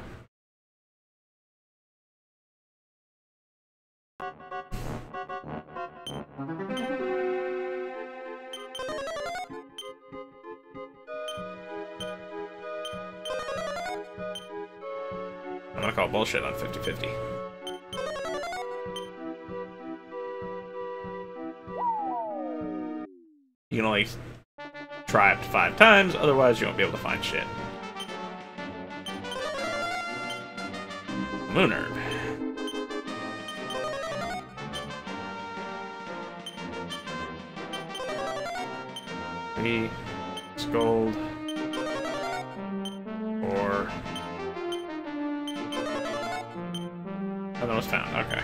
I'm gonna call bullshit on 50-50. You can only try up to five times, otherwise you won't be able to find shit. Moon herb. Three, gold, or that was found. Okay.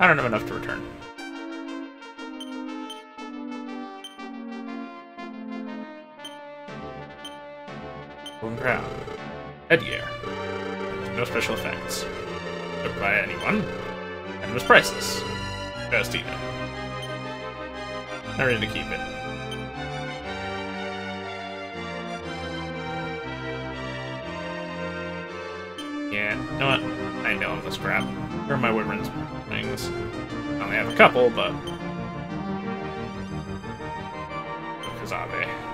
I don't have enough to return. Crown. Headgear. No special effects. Took by anyone. And was priceless. Just it. Not ready to keep it. Yeah, you know what? I know this crap. Where are my Wyvern's things? I only have a couple, but... Kazabe.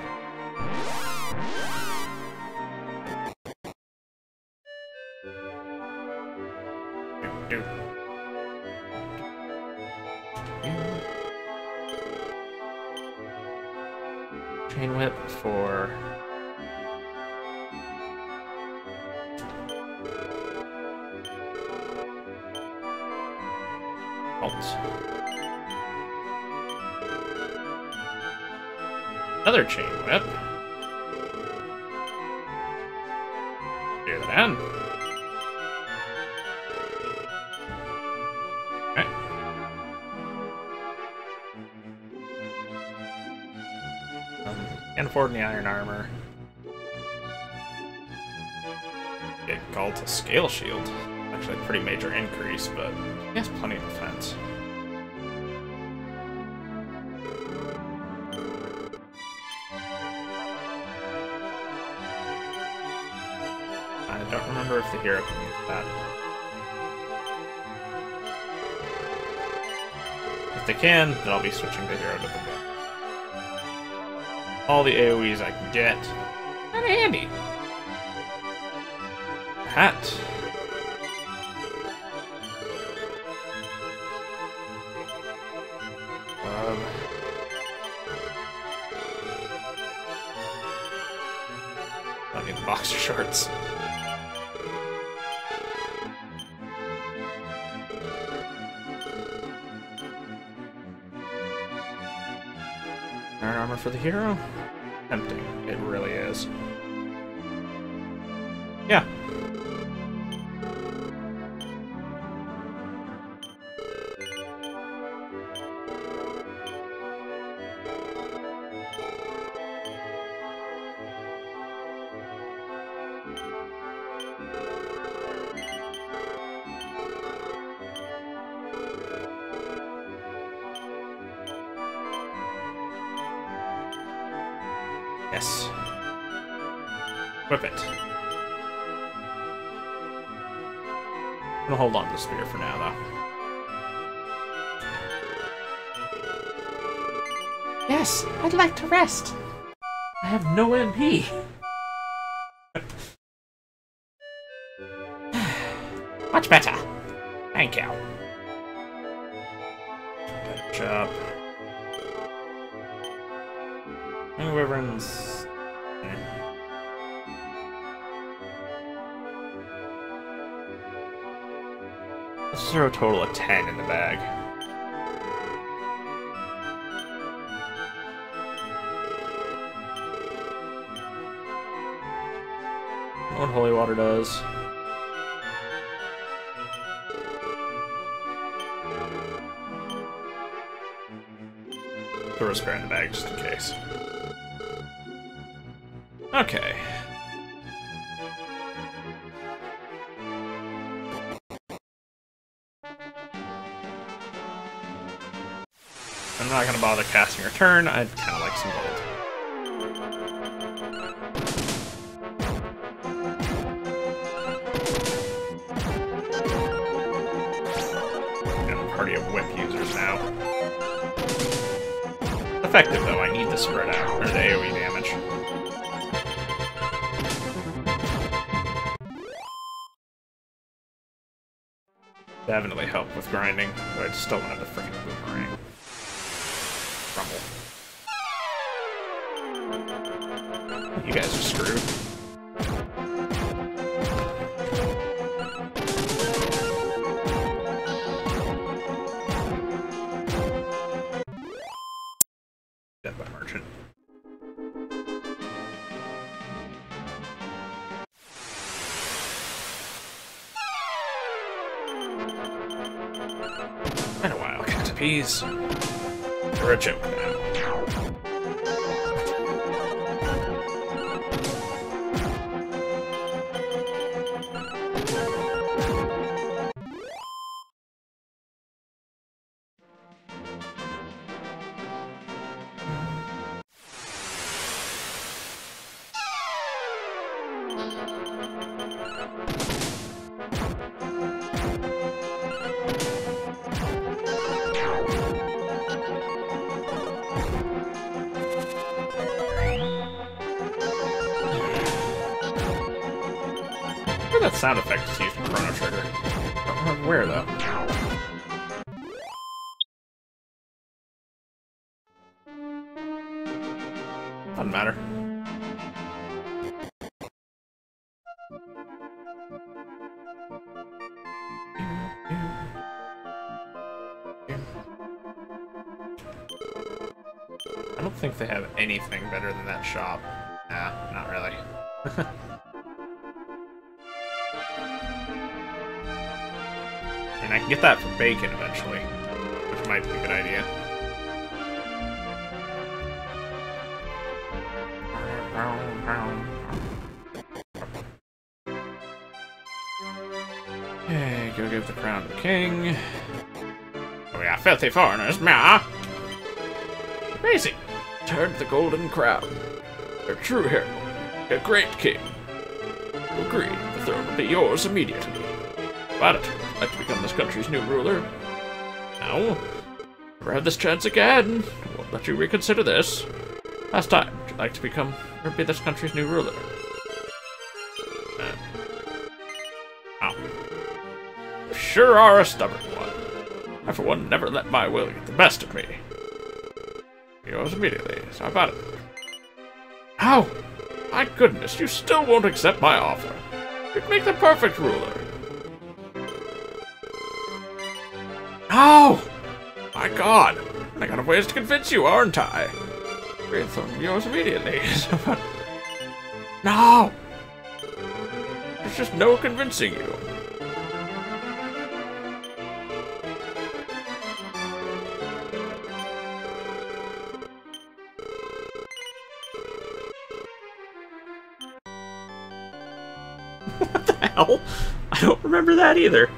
Another chain whip. Do that. Um, can't afford any iron armor. Get called to scale shield. Actually, pretty major increase, but he has plenty of defense. Remember if the hero can use that. If they can, then I'll be switching the hero to the. All the AoEs I can get. Kinda handy. Hat. For the hero? Tempting. It really is. Yeah. The spear for now, though. Yes, I'd like to rest. I have no MP. Much better. Thank you. Total of 10 in the bag. What holy water does. Throw a spare in the bag just in case. Okay. Not gonna bother casting return. I'd kind of like some gold. Party of whip users now. Effective though, I need the spread out, or the AoE damage. Definitely help with grinding, but I just don't want the freaking A joke anything better than that shop. Nah, not really. and I can get that for bacon eventually, which might be a good idea. Hey, go give the crown to the king. Oh yeah, filthy foreigners, meh! Amazing! Turned the golden crown. A true hero. A great king. Agree, the throne will be yours immediately. But I'd like to become this country's new ruler. No. Never have this chance again. Won't let you reconsider this. Last time, would you like to become or be this country's new ruler? Sure are a stubborn one. I, for one, never let my will get the best of me. Yours immediately. How about it? How? My goodness, you still won't accept my offer. You'd make the perfect ruler. No! My god! I got a ways to convince you, aren't I? Great from yours immediately. no! There's just no convincing you. Either.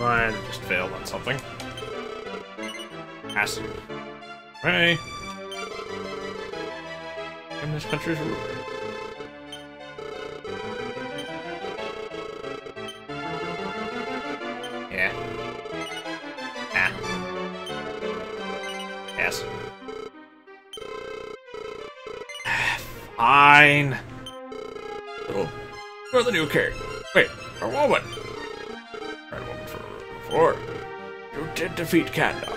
I just failed on something. Ass. Hey. I'm this country's ruler. Yeah. Ah. Yes. Fine. Oh, you're the new king. Wait, a woman. Before. You did defeat Kandar.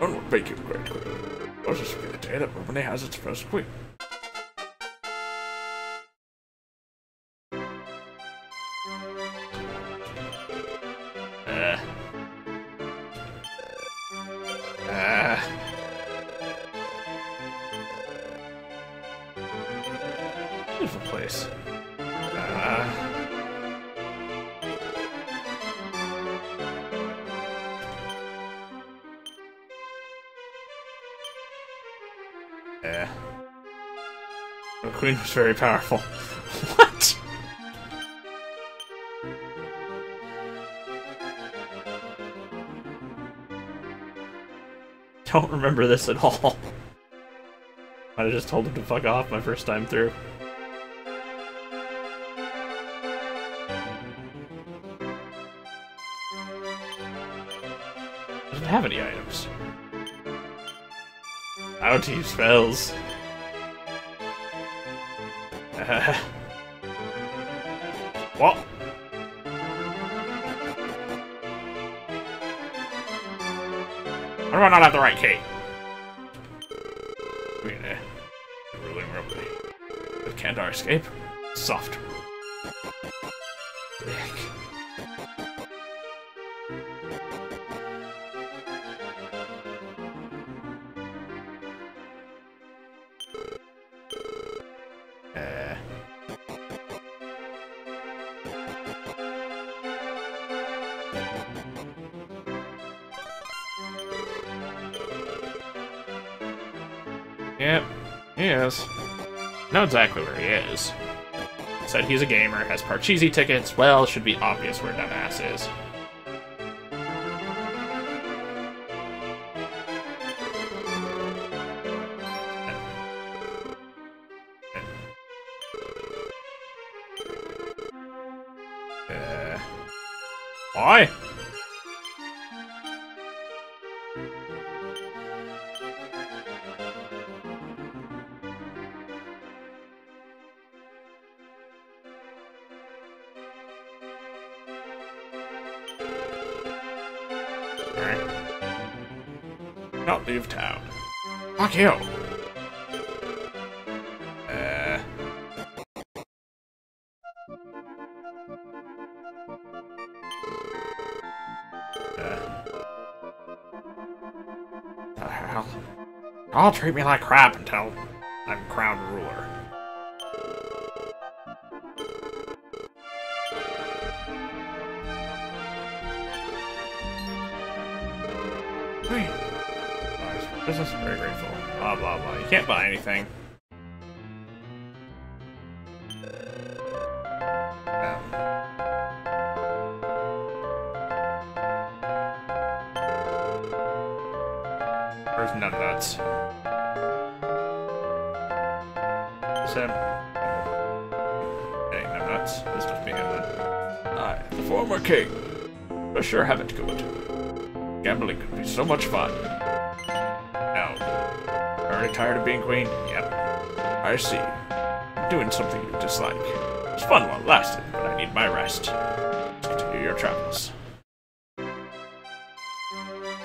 One would make you great queen. Or will be the day that Romaly has its first queen. Very powerful. what? Don't remember this at all. I just told him to fuck off my first time through. Doesn't have any items. How to use spells. What? Why do I not have the right key? Eh. Ruling Romaly. Can't I escape? Soft. Know exactly where he is. Said he's a gamer, has Parcheesi tickets. Well, should be obvious where dumbass is. You. Uh. Uh. The hell? I'll treat me like crap until I'm crowned ruler. Hey. Nice. Business very grateful. Blah blah blah. You can't buy anything. There's Where's Numbnuts? Is him? Hey, Numbnuts. This must be him then. I, the former king. I sure haven't good. Gambling could be so much fun. Tired of being queen? Yep. I see. Doing something you dislike. It's fun while it lasted, but I need my rest. Continue your travels.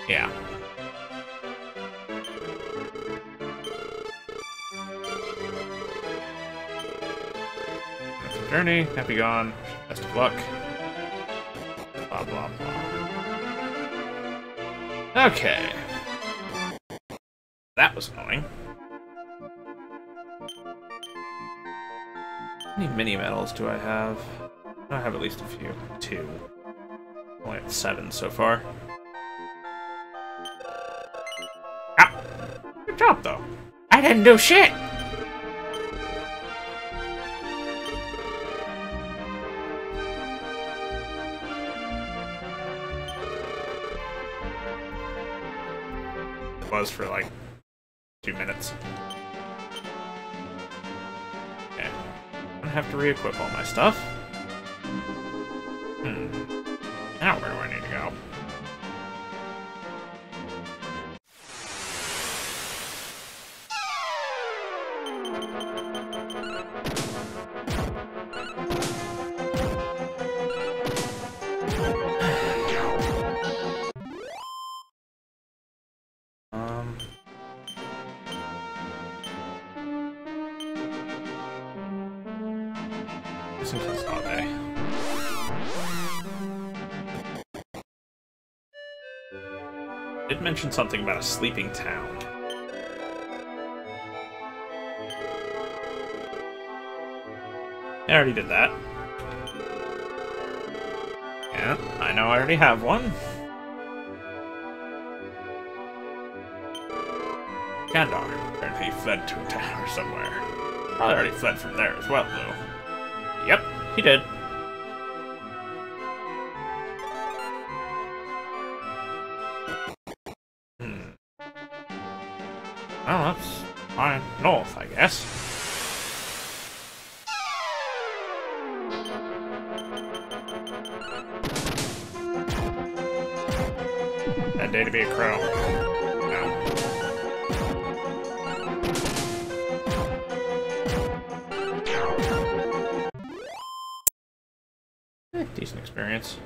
Yeah. Journey. Happy gone. Best of luck. Blah blah blah. Okay. Do I have? I have at least a few. Two. Only at seven so far. Ah! Good job, though. I didn't do shit! Stuff. Something about a sleeping town. I already did that. Yeah, I know I already have one. Gandar. Apparently he fled to a tower somewhere. Probably already fled from there as well, though. Yep, he did. That's fine. North, I guess. That day to be a crow. No. Decent experience.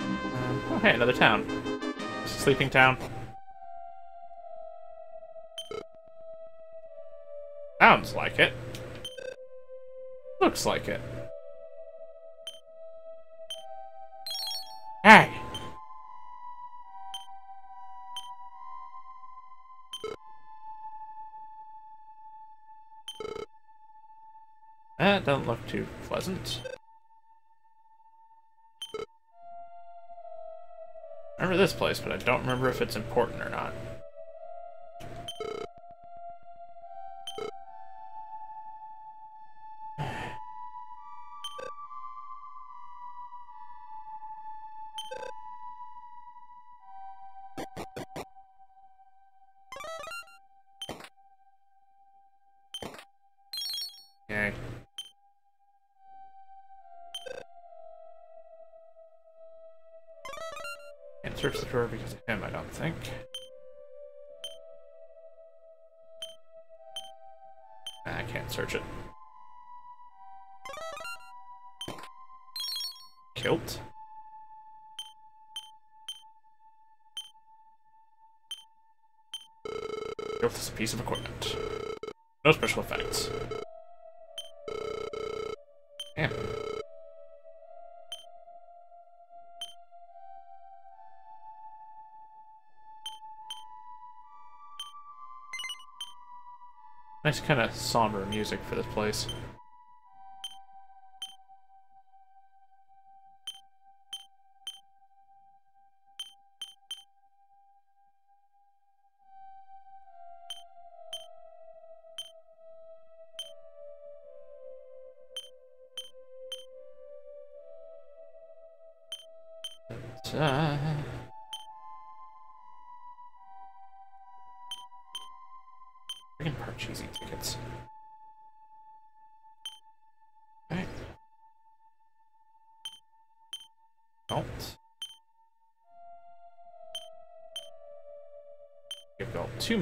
Um, oh, hey, another town. Sleeping town. Sounds like it. Looks like it. Hey! That doesn't look too pleasant. I remember this place, but I don't remember if it's important or not. Think. Somber music for this place.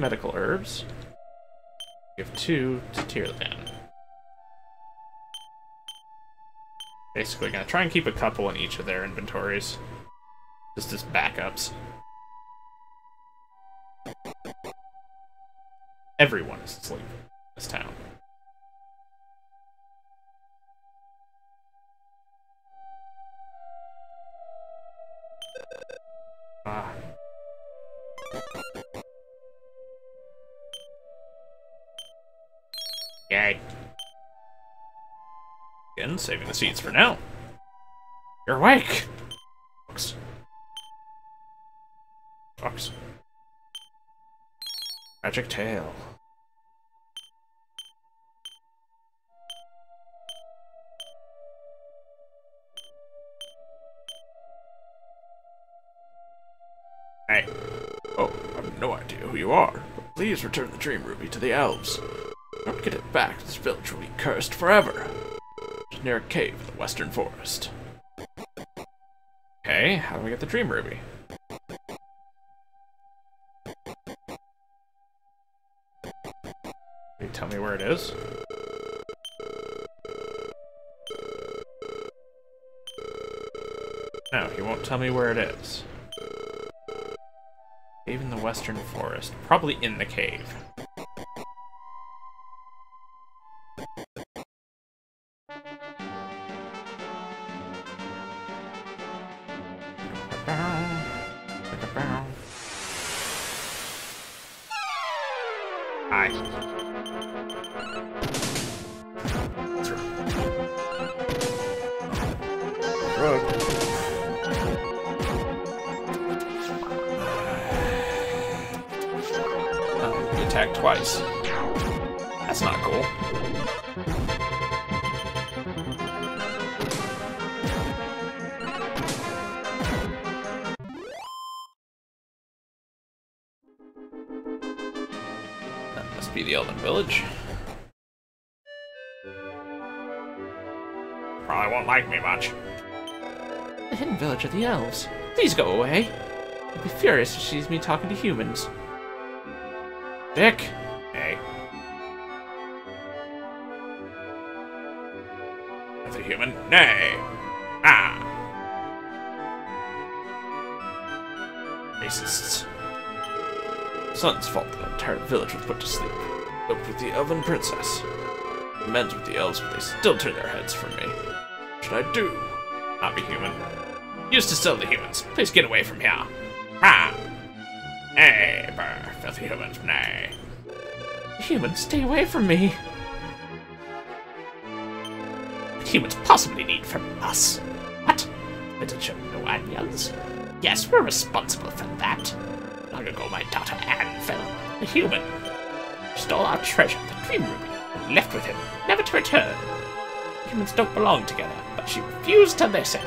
Medical herbs. Give two to Tyrlan. Basically, gonna try and keep a couple in each of their inventories. Just as backups. Everyone is asleep the seats for now. You're awake! Fox. Fox. Magic tail. Hey. Oh, I have no idea who you are, but please return the Dream Ruby to the elves. Don't get it back, this village will be cursed forever. Near a cave in the western forest. Okay, how do we get the Dream Ruby? Can you tell me where it is? No, he won't tell me where it is. Cave in the western forest. Probably in the cave. If she sees me talking to humans. Dick! Hey. That's a human. Nay! Ah! Racists. Son's fault that the entire village was put to sleep. Up with the elven princess. Men's with the elves, but they still turn their heads from me. What should I do? Not be human. Used to sell the humans. Please get away from here. Ah! Hey, filthy humans, nay. Humans, stay away from me. What humans possibly need from us? What? Literature, no onions? Yes, we're responsible for that. Long ago, my daughter Anne fell a human. Stole our treasure, the Dream Ruby, and left with him, never to return. Humans don't belong together, but she refused to listen.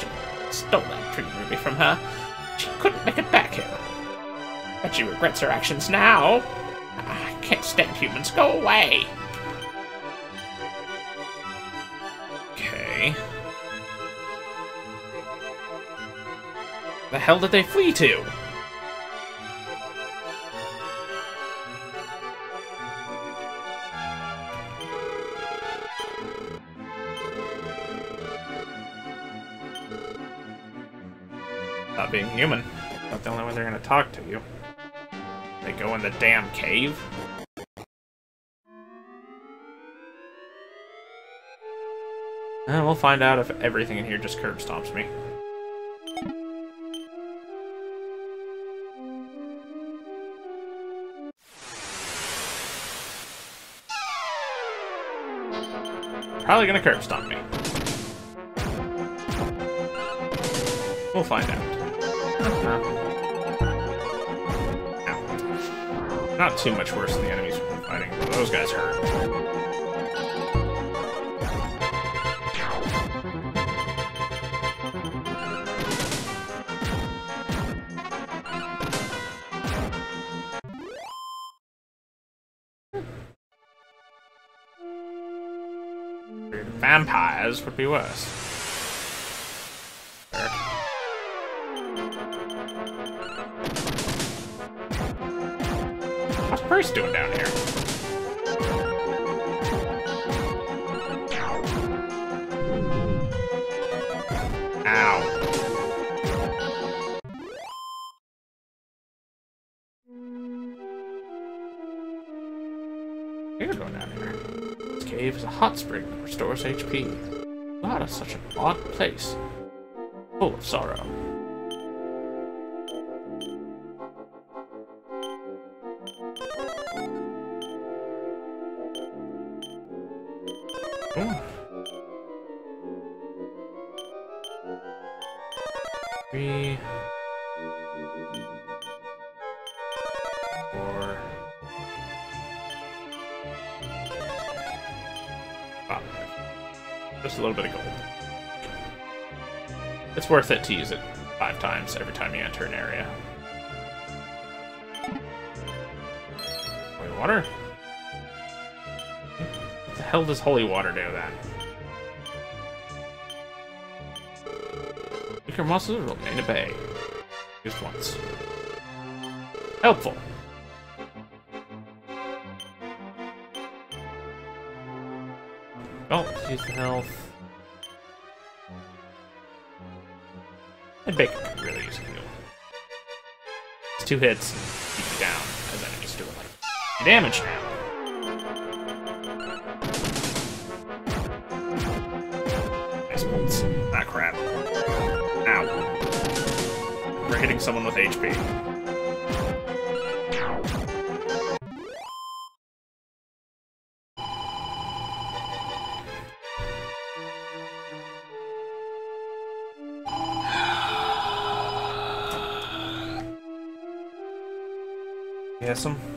She stole that Dream Ruby from her. Couldn't make it back here. But she regrets her actions now. I can't stand humans. Go away. Okay. The hell did they flee to? Talk to you. They go in the damn cave? Uh, we'll find out if everything in here just curb stomps me. Probably gonna curb stomp me. We'll find out. Ow. Not too much worse than the enemies we've been fighting. Those guys hurt. Vampires would be worse. Bruce doing down here? Ow. You're going down here. This cave is a hot spring that restores HP. God, it's such an odd place. Full of sorrow. Worth it to use it five times every time you enter an area. Holy water? What the hell does holy water do then? Weaker muscles remain at bay. Used once. Helpful. Oh, use the health. Really. It's two hits keep you down as enemies do like damage now. Nice. Ah crap. Ow. We're hitting someone with HP. Yes, um.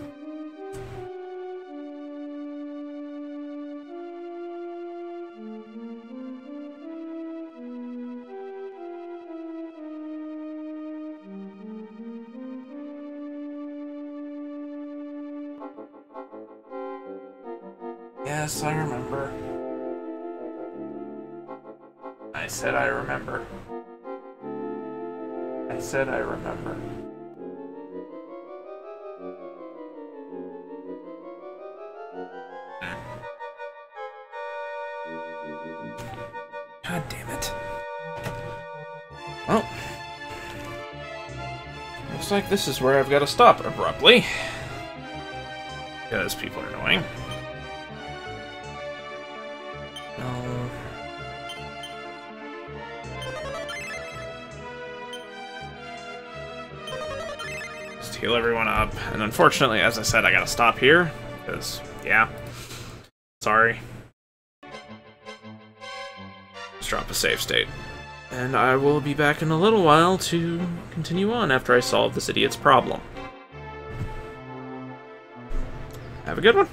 This is where I've got to stop abruptly. Because people are annoying. No. Just heal everyone up. And unfortunately, as I said, I gotta stop here. Because, yeah. Sorry. Let's drop a save state. And I will be back in a little while to continue on after I solve this idiot's problem. Have a good one.